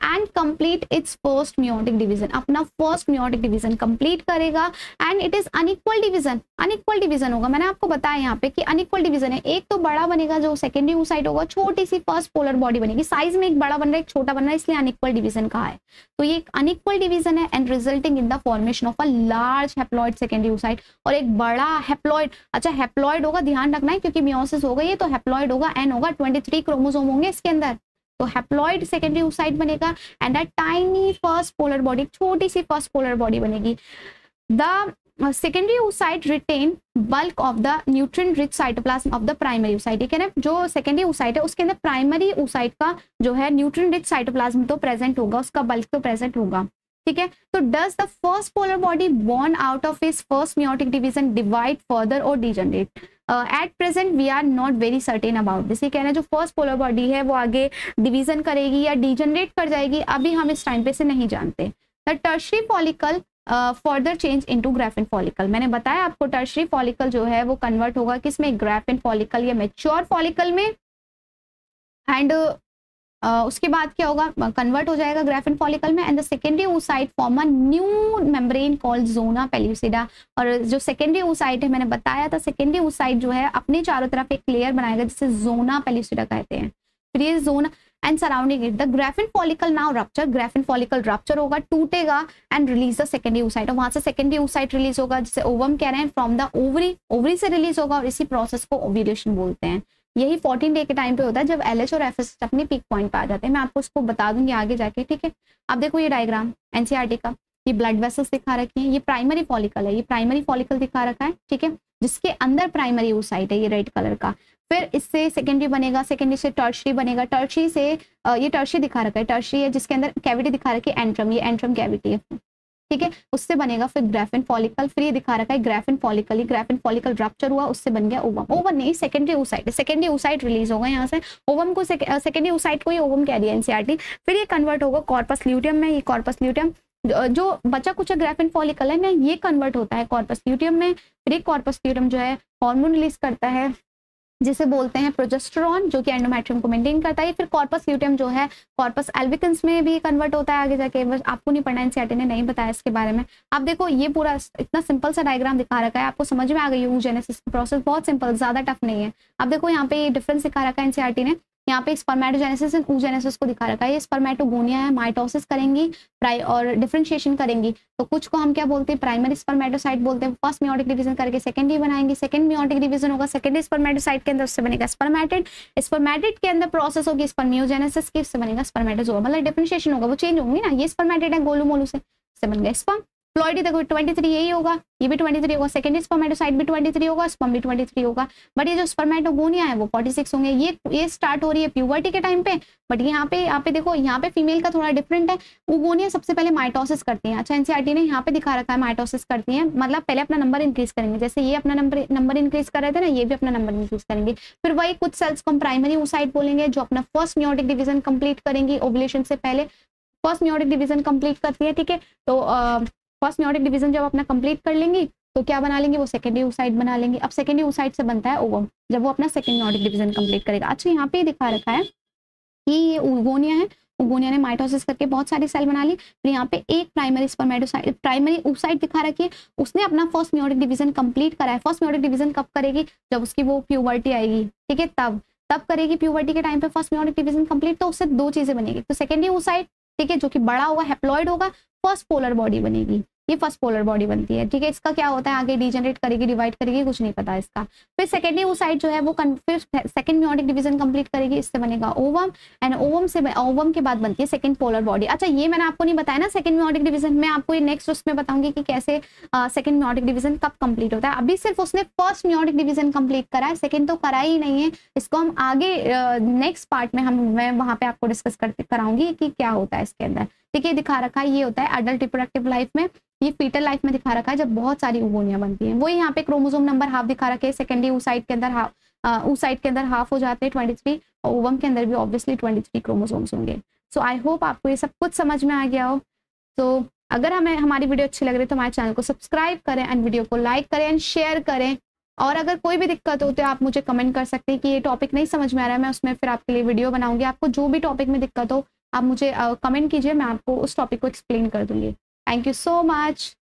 and complete its first meiotic division अपना first meiotic division complete करेगा and it is unequal division unequal division होगा। मैंने आपको बताया यहाँ पे कि अनइक्वल डिवीज़न है। एक तो बड़ा बनेगा जो सेकेंडरी ऊसाइट होगा, छोटी सी फ़र्स्ट पोलर बॉडी बनेगी। साइज़ में एक बड़ा बन रहा है, एक छोटा बन रहा है, इसलिए अनइक्वल डिवीज़न कहा है। तो ये एक अनइक्वल डिवीज़न है and resulting in the formation of a large haploid secondary oocyte और एक बड़ा हेप्लॉइड अच्छा हेप्लॉइड होगा, ध्यान रखना है, क्योंकि मियोसिस होगा ये तो हेप्लॉइड होगा एन होगा ट्वेंटी थ्री क्रोमोसोम होंगे इसके अंदर। तो हेप्लॉइड सेकेंडरी ओसाइट बनेगा and a tiny first polar body छोटी सी फ़र्स्ट पोलर बॉडी बनेगी। The secondary oocyte retain bulk of the nutrient rich cytoplasm of the primary oocyte ठीक है ना? जो सेकेंडरी ओसाइट है, उसके अंदर प्राइमरी ओसाइट का जो है न्यूट्रिएंट रिच साइटोप्लाज्म तो प्रेजेंट होगा, उसका बल्क तो प्रेजेंट होगा। ठीक है? तो does the first polar body born out of his first meiotic division divide further और degenerate at present we are not very certain about this ये कहना जो फ़र्स्ट पोलर बॉडी है, वो आगे डिवीज़न करेगी या डिजनरेट कर जाएगी, अभी हम इस टाइम पे से नहीं जानते। Tertiary follicle further change into Graafian follicle मैंने बताया आपको टर्शरी फॉलिकल जो है, वो कन्वर्ट होगा किसमें? ग्राफिन फॉलिकल या मेच्योर फॉलिकल में। एंड उसके बाद क्या होगा? कन्वर्ट हो जाएगा ग्राफिन फॉलिकल में and the secondary oocyte form a new membrane called zona pellucida और जो सेकेंडरी oocyte है, मैंने बताया था सेकेंडरी oocyte जो है, अपने चारों तरफ़ एक लेयर बनाएगा जिसे जोना पेल्यूसिडा कहते हैं। फिर ये zona and surrounding it the Graafian follicle now rupture Graafian follicle rupture होगा, टूटेगा and release the secondary oocyte. और वहाँ से सेकेंडरी oocyte रिलीज़ होगा, जिसे ओवम कह रहे हैं फ्रॉम द ओवरी ओवरी से रिलीज़ होगा और इसी प्रोसेस को ओव्यूलेशन बोलते हैं। यही 14 डे के टाइम पे होता है जब एलएस और एफएस अपनी पीक पॉइंट पे आ जाते हैं। मैं आपको उसको बता दूँगी आगे जाके, ठीक है? आप देखो ये डायग्राम एनसीआरटी का। ये ब्लड वेसल्स दिखा रखे हैं, ये प्राइमरी फॉलिकल है, ये प्राइमरी फॉलिकल दिखा रखा है, ठीक है? जिसके अंदर प्राइमरी ऊसाइट है ये रेड कलर का। फिर इससे सेकेंडरी बनेगा सेकेंडरी से टर्शरी बनेगा। टर्शरी से ये टर्शरी दिखा रखा है टर्शरी है जिसके अंदर कैविटी दिखा रखी है एंट्रम ये एंट्रम कैविटी है। ठीक है? उससे बनेगा फिर ग्रेफिन फॉलिकल फिर ये दिखा रखा है Graafian follicle Graafian follicle rupture हुआ, उससे बन गया ओवम ओवम नहीं secondary oocyte secondary oocyte release होगा यहाँ से। ओवम को सेकेंडरी ओसाइट को ही ओवम कह दिया एनसीआरटी फिर ये कन्वर्ट होगा कॉर्पस ल्यूटियम में। ये कॉर्पस ल्यूटियम जो बचा कुछ ग्रेफिन फॉलिकल है ना, ये कन्वर्ट होता है कॉर्पस ल्यूटियम में। फिर ये कॉर्पस ल्यूटियम जो है हॉर्मोन रिलीज़ करता है। जिसे बोलते हैं प्रोजेस्ट्रॉन जो कि एंडोमेट्रियम को मेंटेन करता है। फिर कॉर्पस ल्यूटियम जो है कॉर्पस एल्विकन्स में भी कन्वर्ट होता है आगे जाके। बस आपको नहीं पढ़ना एनसीआरटी ने नहीं बताया इसके बारे में। आप देखो, ये पूरा इतना सिंपल सा डायग्राम दिखा रखा है। आपको समझ में आ गई यूजेनेसिस की प्रोसेस बहुत सिंपल ज़्यादा टफ नहीं है। आप देखो, यहाँ पे डिफरेंस दिखा रखा है एनसीआरटी ने। यहाँ पे स्पर्मेटोजेनेसिस एंड ऊजेनेसिस को दिखा रखा है। ये स्पर्मेटोगोनिया है माइटोसिस करेंगी और डिफ्रेंशिएशन करेंगी। तो कुछ को हम क्या बोलते हैं? प्राइमरी स्पर्मेटोसाइट बोलते हैं। फ़र्स्ट मियोटिक डिवीज़न करके सेकेंडरी बनाएँगे। सेकंड मियोटिक डिवीज़न होगा। सेकेंडरी स्पर्मेटोसाइट के अंदर उससे बनेगा स्पर्मेटिड स्पर्मेटिड के अंदर प्रोसेस होगी स्पर्मियोजेनेसिस की, उससे बनेगा स्पर्मेटोजोआ मतलब डिफ्रेंशिएशन होगा, वो चेंज होंगी ना। ये स्पर्मेटिड है गोलू मोलू से बन गया स्पर्म फ्लोइडी देखो 23 यही होगा, ये भी 23 होगा सेकेंडरी स्पर्मेटोसाइट भी 23 होगा स्पर्म भी 23 होगा। बट ये जो स्पर्मेटोगोनिया है, वो 46 होंगे। ये ये स्टार्ट हो रही है प्यूबर्टी के टाइम पे। बट यहाँ पे यहाँ पे देखो, यहाँ पे फीमेल का थोड़ा डिफरेंट है। उगोनिया सबसे पहले माइटोसिस करती है। अच्छा एनसीआरटी ने यहाँ पे दिखा रखा है माइटोसिस करती है। मतलब पहले अपना नंबर इंक्रीज करेंगे। जैसे ये अपना नंबर नंबर इंक्रीज कर रहे थे ना, ये भी अपना नंबर इंक्रीज करेंगे। फिर वही कुछ सेल्स को हम प्राइमरी ऊसाइट बोलेंगे, जो अपना फ़र्स्ट म्योटिक डिवीज़न कंप्लीट करेंगी ओबुलेशन से पहले। फ़र्स्ट म्योटिक डिवीज़न कंप्लीट करती है, ठीक है? तो फ़र्स्ट म्योटिक डिवीज़न जब अपना कंप्लीट कर लेंगी तो क्या बना लेंगे? वो सेकेंडरी ऊसाइड बना लेंगे। अब सेकेंडरी ऊसाइड से बनता है ओवम, जब वो अपना सेकेंड म्योटिक डिवीज़न कंप्लीट करेगा। अच्छा यहाँ पे दिखा रखा है कि ये उगोनिया है। उगोनिया ने माइटोसिस करके बहुत सारी सेल बना ली फिर यहाँ पे एक प्राइमरी स्पर्मेटोसाइड प्राइमरी ऊसाइड दिखा रखी है। उसने अपना फ़र्स्ट म्योटिक डिवीज़न कंप्लीट करा है। फ़र्स्ट म्योटिक डिवीज़न कब करेगी? जब उसकी वो प्यूबर्टी आएगी। ठीक है? तब। तब करेगी प्यूबर्टी के टाइम पे फ़र्स्ट म्योटिक डिवीज़न कंप्लीट तो उससे दो चीज़ें बनेगी। तो सेकेंडरी ऊसाइड ठीक है, जो कि बड़ा होगा हेप्लॉइड होगा फ़र्स्ट पोलर बॉडी बनेगी। ये फ़र्स्ट पोलर बॉडी बनती है, ठीक है? इसका क्या होता है? आगे डिजेनरेट करेगी डिवाइड करेगी, कुछ नहीं पता इसका। फिर सेकेंडरी वो साइड जो है, वो फिर सेकंड म्योटिक डिवीज़न कंप्लीट करेगी, इससे बनेगा ओवम एंड ओवम से ओवम के बाद बनती है सेकंड पोलर बॉडी अच्छा ये मैंने आपको नहीं बताया ना सेकंड म्योटिक डिवीज़न में आपको ये नेक्स्ट उसमें बताऊँगी कि कैसे सेकंड म्योटिक डिवीज़न कब कंप्लीट होता है। अभी सिर्फ़ उसने फ़र्स्ट म्योटिक डिवीज़न कंप्लीट करा है सेकंड तो करा ही नहीं है। इसको हम आगे नेक्स्ट पार्ट में हम, मैं वहाँ पे आपको डिस्कस कराऊँगी कि क्या होता है इसके अंदर। ठीक है दिखा रखा है, ये होता है अडल्ट रिप्रोडक्टिव लाइफ में, ये फीटल लाइफ में दिखा रखा है, जब बहुत सारी उगोनियाँ बनती हैं। वही यहाँ पे क्रोमोसोम नंबर हाफ़ दिखा रखे सेकेंडरी ऊ साइड के अंदर हाफ़ ऊ साइड के अंदर हाफ़ हो जाते हैं ट्वेंटी थ्री और ओवम के अंदर भी ऑब्वियसली ट्वेंटी थ्री क्रोमोसोम्स होंगे। सो आई होप आपको ये सब कुछ समझ में आ गया हो। तो अगर हमें, हमारी वीडियो अच्छी लग रही है तो हमारे चैनल को सब्सक्राइब करें एंड वीडियो को लाइक करें एंड शेयर करें। और अगर कोई भी दिक्कत हो तो आप मुझे कमेंट कर सकते हैं कि ये टॉपिक नहीं समझ में आ रहा है, मैं उसमें फिर आपके लिए वीडियो बनाऊँगी। आपको जो भी टॉपिक में दिक्कत हो आप मुझे कमेंट कीजिए, मैं आपको उस टॉपिक को एक्सप्लेन कर दूँगी। Thank you so much